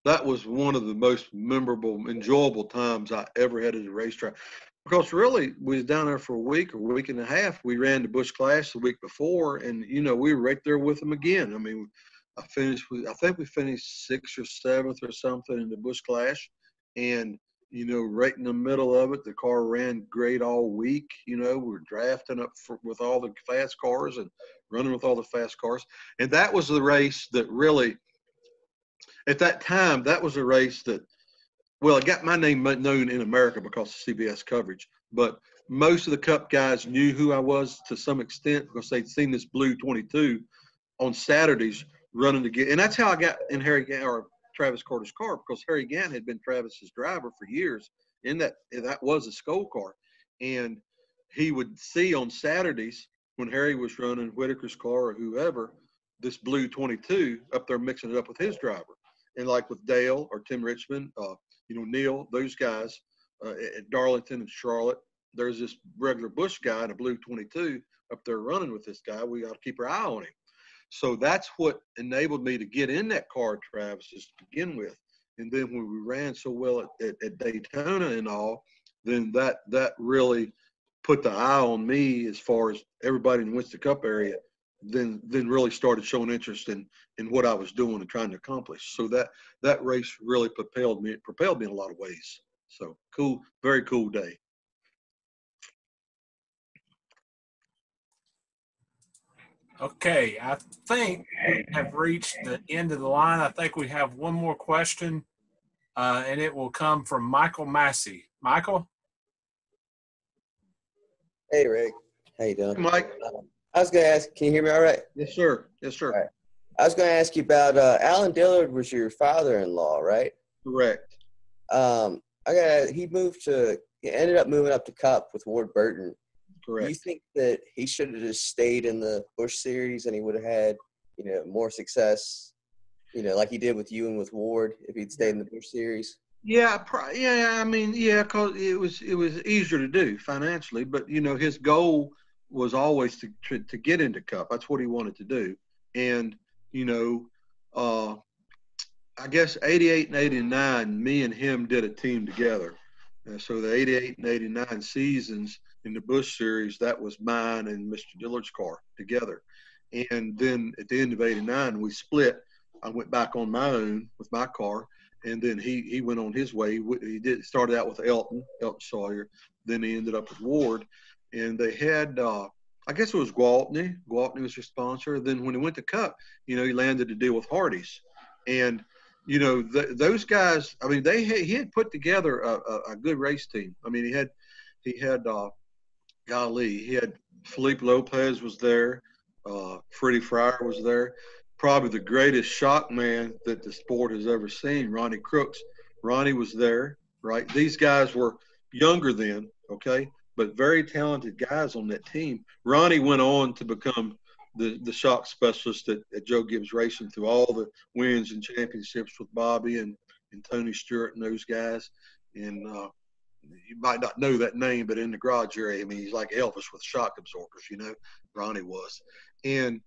that was one of the most memorable, enjoyable times I ever had at a racetrack. Because really, we was down there for a week or week and a half. We ran the Busch Clash the week before, and you know we were right there with them again. I mean, I finished. With, I think we finished sixth or seventh or something in the Busch Clash, and you know, right in the middle of it, the car ran great all week. You know, we are drafting up for, with all the fast cars and running with all the fast cars, and that was the race that really at that time, that was a race that, well, it got my name known in America because of CBS coverage. But most of the Cup guys knew who I was to some extent because they'd seen this blue 22 on Saturdays running to get, and that's how I got in Harry or Travis Carter's car because Harry Gant had been Travis's driver for years. In that, that was a Skoal car, and he would see on Saturdays when Harry was running Whitaker's car or whoever this blue 22 up there mixing it up with his driver and like with Dale or Tim Richmond, uh, you know, Neil, those guys uh, at Darlington and Charlotte, there's this regular Bush guy in a blue 22 up there running with this guy. We got to keep our eye on him. So that's what enabled me to get in that car, Travis, to begin with. And then when we ran so well at, at, at Daytona and all, then that that really put the eye on me as far as everybody in the Winston Cup area then then really started showing interest in in what I was doing and trying to accomplish. So that that race really propelled me. It propelled me in a lot of ways. So cool, very cool day. Okay, I think we have reached the end of the line. I think we have one more question, uh, and it will come from Michael Massey. Michael. Hey, Rick. How you doing? Mike. Um, I was going to ask, can you hear me all right? Yes, sir. Yes, sir. Right. I was going to ask you about uh, Alan Dillard was your father-in-law, right? Correct. Um, I got he moved to he ended up moving up to Cup with Ward Burton. Correct. Do you think that he should have just stayed in the Busch series and he would have had, you know, more success, you know, like he did with you and with Ward if he'd stayed in the Busch series? Yeah, yeah. I mean, yeah, cause it was it was easier to do financially, but you know, his goal was always to, to, to get into cup. That's what he wanted to do. And, you know, uh, I guess 88 and 89, me and him did a team together. Uh, so the 88 and 89 seasons in the Busch series, that was mine and Mr. Dillard's car together. And then at the end of 89, we split. I went back on my own with my car. And then he, he went on his way. He did started out with Elton, Elton Sawyer. Then he ended up with Ward and they had uh, I guess it was Gwaltney. Gwaltney was your sponsor. Then when he went to Cup, you know, he landed a deal with Hardee's, and you know th- those guys. I mean, they had, he had put together a, a, a, good race team. I mean, he had he had uh, golly, he had Felipe Lopez was there, uh, Freddie Fryar was there. Probably the greatest shock man that the sport has ever seen, Ronnie Crooks. Ronnie was there, right? These guys were younger then, okay? But very talented guys on that team. Ronnie went on to become the, the shock specialist at, at Joe Gibbs Racing through all the wins and championships with Bobby and, and Tony Stewart and those guys. And uh, you might not know that name, but in the garage area, I mean, he's like Elvis with shock absorbers, you know, Ronnie was. And,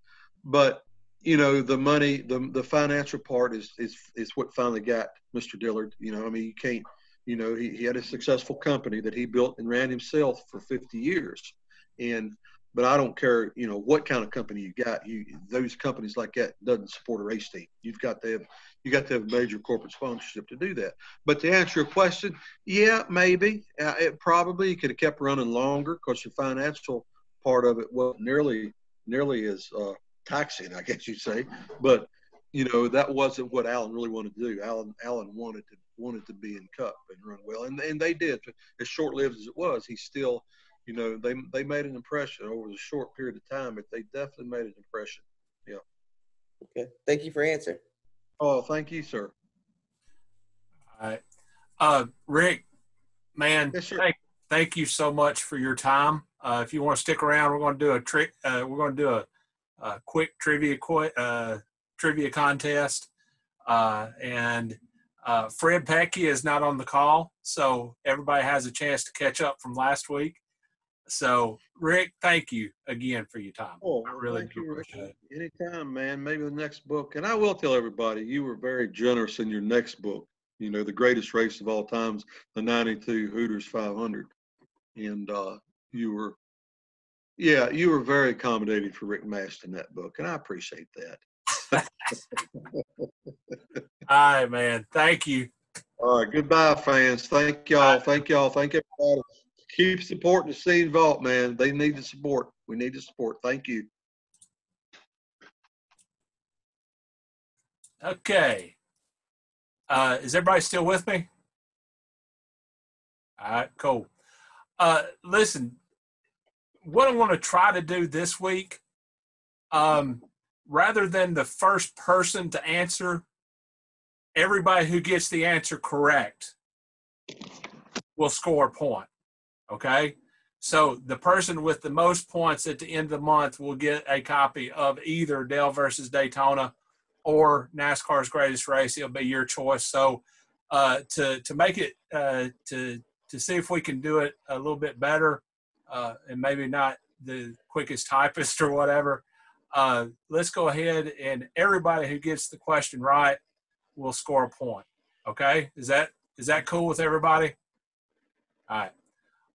but, you know, the money, the, the financial part is, is, is what finally got Mr. Dillard. You know, I mean, you can't, you know, he, he had a successful company that he built and ran himself for 50 years. And but I don't care, you know, what kind of company you got. You those companies like that doesn't support a race team. You've got to have you got to have major corporate sponsorship to do that. But to answer your question, yeah, maybe uh, it probably could have kept running longer because your financial part of it wasn't nearly nearly as uh, taxing, I guess you'd say. But you know that wasn't what Alan really wanted to do. Alan Alan wanted to wanted to be in Cup and run well, and and they did. As short lived as it was, he still you know, they they made an impression over a short period of time, but they definitely made an impression. Yeah. Okay. Thank you for answering. Oh, thank you, sir. All right. Uh, Rick, man, Yes, sir. thank, thank you so much for your time. Uh, if you want to stick around, we're going to do a trick. Uh, we're going to do a, a quick trivia qu- uh, trivia contest. Uh, and uh, Fred Pecky is not on the call, so everybody has a chance to catch up from last week. So, Rick, thank you again for your time. Oh, I really thank do you, appreciate it. Anytime, man. Maybe the next book. And I will tell everybody, you were very generous in your next book. You know, the greatest race of all times, the 92 Hooters 500. And uh, you were, yeah, you were very accommodating for Rick Mast in that book. And I appreciate that. All right, man. Thank you. All right. Goodbye, fans. Thank y'all. Thank y'all. Thank everybody. Keep supporting the Scene Vault, man. They need the support. We need the support. Thank you. Okay. Uh, is everybody still with me? All right, cool. Uh, listen, what I want to try to do this week, um, rather than the first person to answer, everybody who gets the answer correct will score a point. Okay. So the person with the most points at the end of the month will get a copy of either Dale versus Daytona or NASCAR's Greatest Race. It'll be your choice. So uh, to to make it uh, to to see if we can do it a little bit better uh, and maybe not the quickest typist or whatever. Uh, let's go ahead and everybody who gets the question right will score a point. Okay, is that is that cool with everybody? All right.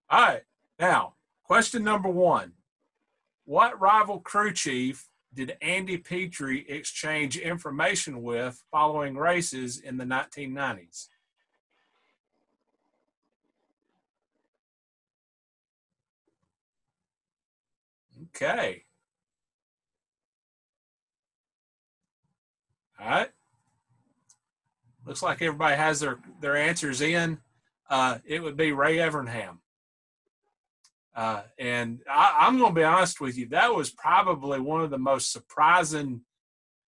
All right. Now, question number one. What rival crew chief did Andy Petree exchange information with following races in the 1990s? Okay. All right. Looks like everybody has their, their answers in. Uh, it would be Ray Evernham. Uh, and I, I'm going to be honest with you, that was probably one of the most surprising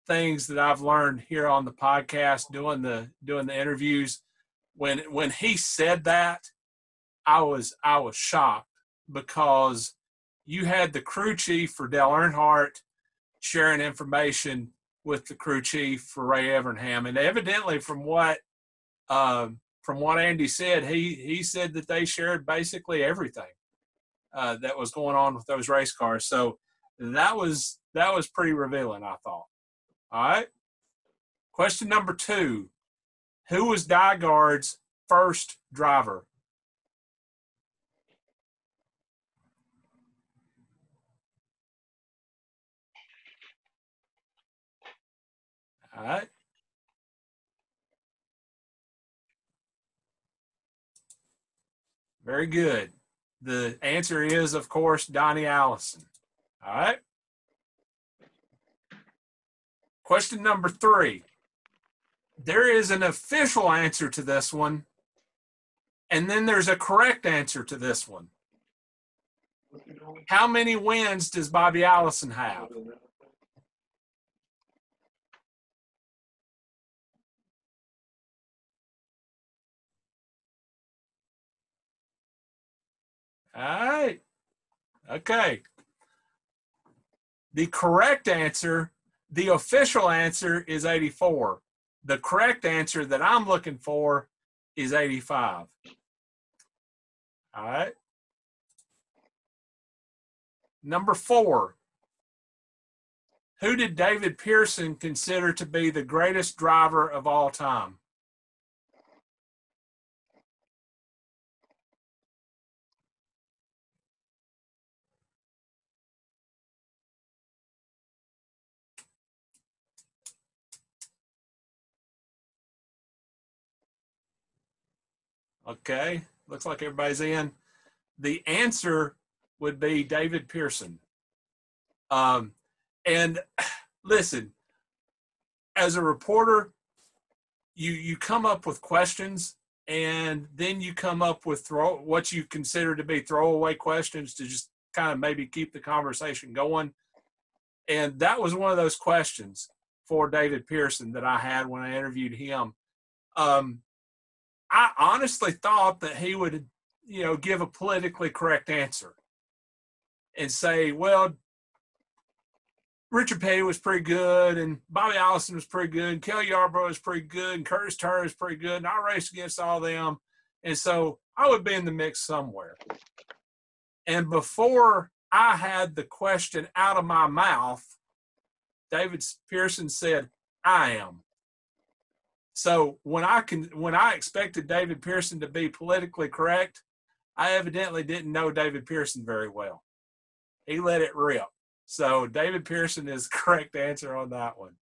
things that I've learned here on the podcast doing the doing the interviews. When when he said that, I was I was shocked because you had the crew chief for Dale Earnhardt sharing information with the crew chief for Ray Evernham, and evidently from what um, from what Andy said, he he said that they shared basically everything uh, that was going on with those race cars. So that was that was pretty revealing, I thought. All right. Question number two: Who was DiGard's first driver? All right. Very good. The answer is, of course, Donnie Allison. All right. Question number three. There is an official answer to this one, and then there's a correct answer to this one. How many wins does Bobby Allison have? All right. Okay. The correct answer, the official answer is 84. The correct answer that I'm looking for is 85. All right. Number four. Who did David Pearson consider to be the greatest driver of all time? Okay, looks like everybody's in. The answer would be David Pearson. Um, and listen, as a reporter, you you come up with questions, and then you come up with throw what you consider to be throwaway questions to just kind of maybe keep the conversation going. And that was one of those questions for David Pearson that I had when I interviewed him. Um, I honestly thought that he would, you know, give a politically correct answer and say, well, Richard Petty was pretty good, and Bobby Allison was pretty good, and Cale Yarborough was pretty good, and Curtis Turner was pretty good, and I raced against all of them. And so I would be in the mix somewhere. And before I had the question out of my mouth, David Pearson said, I am. So when I can when I expected David Pearson to be politically correct, I evidently didn't know David Pearson very well. He let it rip. So David Pearson is the correct answer on that one.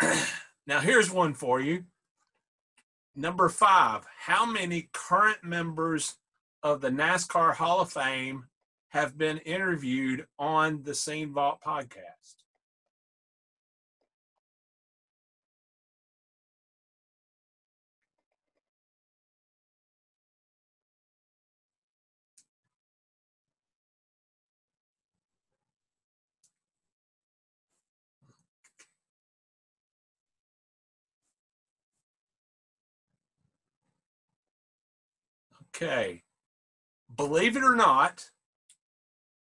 now here's one for you. Number five, how many current members of the NASCAR Hall of Fame have been interviewed on the Scene Vault podcast? Okay. Believe it or not,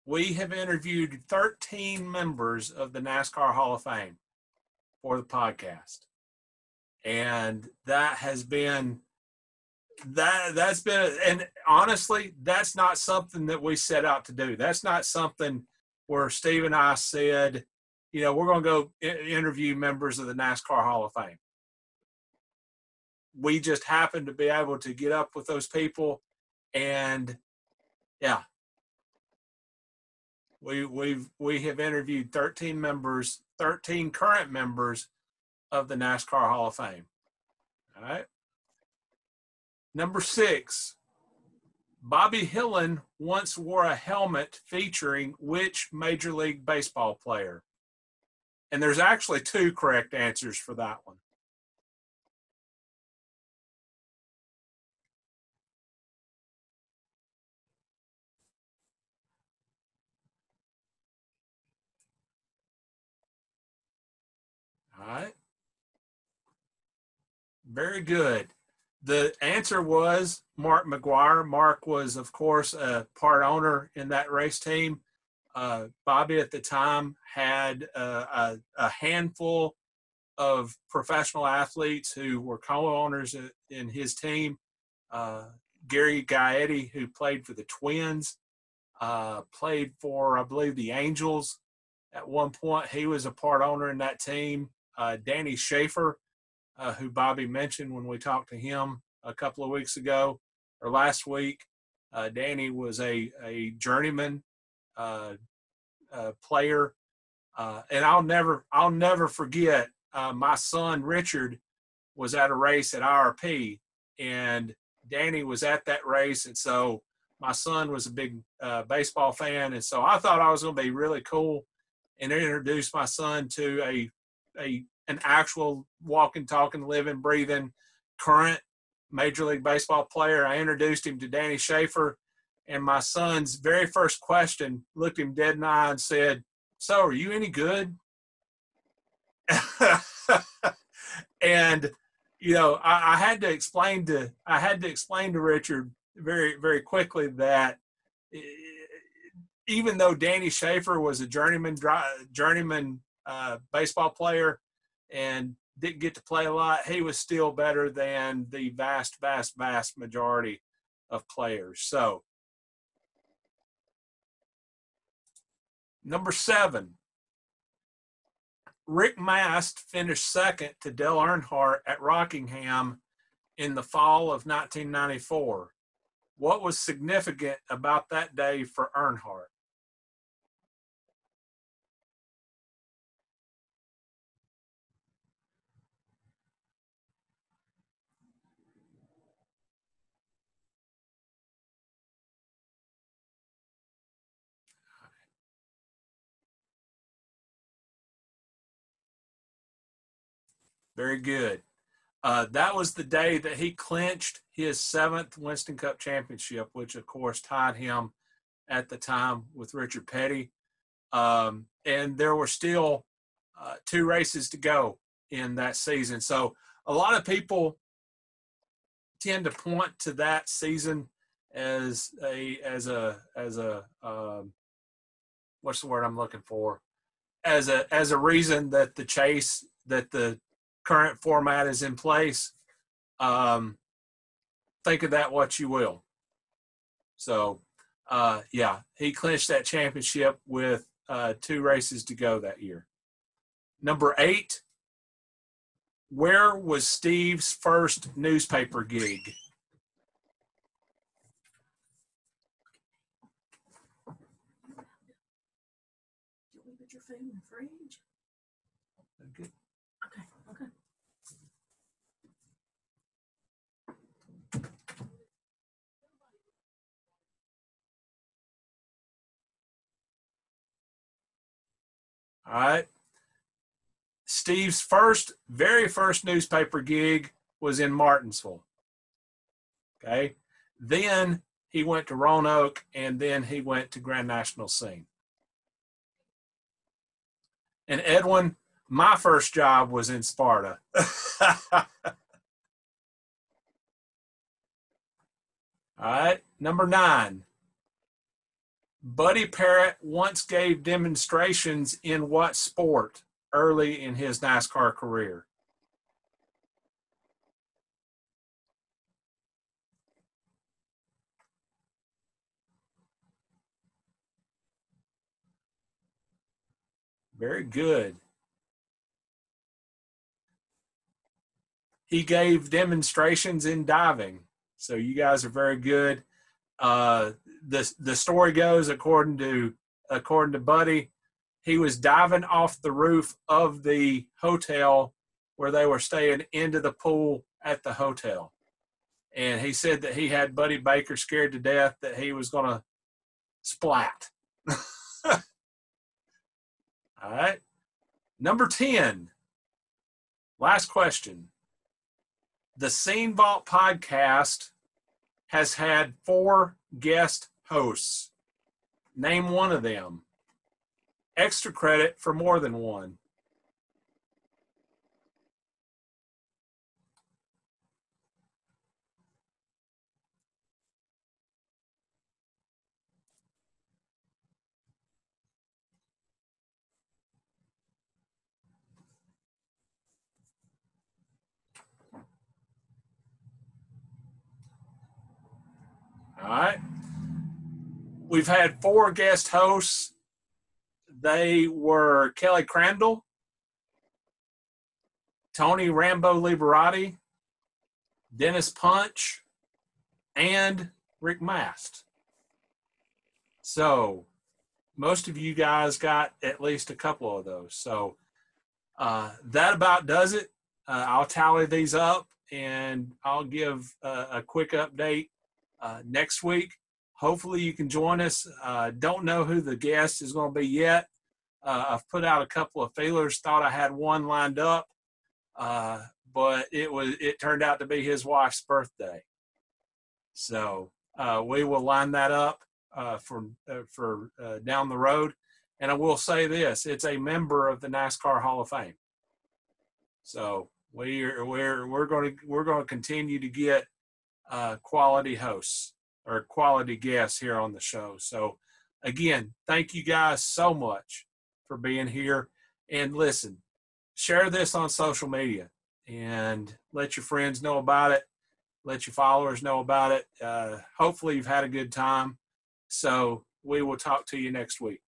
we have interviewed 13 members of the NASCAR Hall of Fame for the podcast. And that has been that that's been and honestly, that's not something that we set out to do. That's not something where Steve and I said, you know, we're going to go interview members of the NASCAR Hall of Fame we just happened to be able to get up with those people and yeah. We we've we have interviewed 13 members 13 current members of the nascar hall of fame. All right number six bobby hillin once wore a helmet featuring which major league baseball player? And there's actually two correct answers for that one right. Very good. The answer was Mark McGwire. Mark was, of course, a part owner in that race team. Uh, Bobby at the time had uh, a, a, handful of professional athletes who were co-owners in his team. Uh, Gary Gaetti, who played for the Twins, uh, played for, I believe, the Angels at one point. He was a part owner in that team uh, Danny Sheaffer, uh, who Bobby mentioned when we talked to him a couple of weeks ago or last week. Uh, Danny was a, a journeyman uh, uh, player, uh, and I'll never I'll never forget. my son Richard was at a race at IRP, and Danny was at that race, and so my son was a big baseball fan, and so I thought I was going to be really cool and introduce my son to a a an actual walking, talking, living, breathing current Major League Baseball player. I introduced him to Danny Sheaffer, and my son's very first question looked him dead in the eye and said, "So, are you any good?" and you know, I, I, had to explain to I had to explain to Richard very very quickly that even though Danny Sheaffer was a journeyman journeyman uh, baseball player and didn't get to play a lot, he was still better than the vast, vast, vast majority of players. So, number seven, Rick Mast finished second to Dale Earnhardt at Rockingham in the fall of 1994. What was significant about that day for Earnhardt? Very good. Uh, that was the day that he clinched his seventh Winston Cup championship, which of course tied him at the time with Richard Petty. Um, and there were still uh, two races to go in that season. So a lot of people tend to point to that season as a as a as a um, what's the word I'm looking for as a as a reason that the chase that the current format is in place. Um, think of that what you will. So, uh, yeah, he clinched that championship with uh, two races to go that year. Number eight, where was Steve's first newspaper gig? your food in the fridge? Good. Okay, okay. All right. Steve's first, very first newspaper gig was in Martinsville. Okay. Then he went to Roanoke and then he went to Grand National Scene. And Edwin, my first job was in Sparta. All right. Number nine. Buddy Parrott once gave demonstrations in what sport early in his NASCAR career? Very good. He gave demonstrations in diving. So you guys are very good. Uh, the the story goes according to according to Buddy, he was diving off the roof of the hotel where they were staying into the pool at the hotel. And he said that he had Buddy Baker scared to death that he was going to splat. All right. Number 10. Last question. The Scene Vault podcast has had four guest hosts. Name one of them. Extra credit for more than one. All right. We've had four guest hosts. They were Kelly Crandall, Tony Rambo Liberati, Dennis Punch, and Rick Mast. So most of you guys got at least a couple of those. So uh, that about does it. Uh, I'll tally these up and I'll give uh, a quick update uh, next week. Hopefully, you can join us. Uh, don't know who the guest is going to be yet. Uh, I've put out a couple of feelers. Thought I had one lined up, uh, but it was it turned out to be his wife's birthday. So uh, we will line that up uh, for for down the road. And I will say this: it's a member of the NASCAR Hall of Fame. So we're we're we're going to we're going to continue to get uh, quality hosts or quality guests here on the show. So, again, thank you guys so much for being here. And listen, share this on social media and let your friends know about it. Let your followers know about it. Uh, hopefully, you've had a good time. So, we will talk to you next week.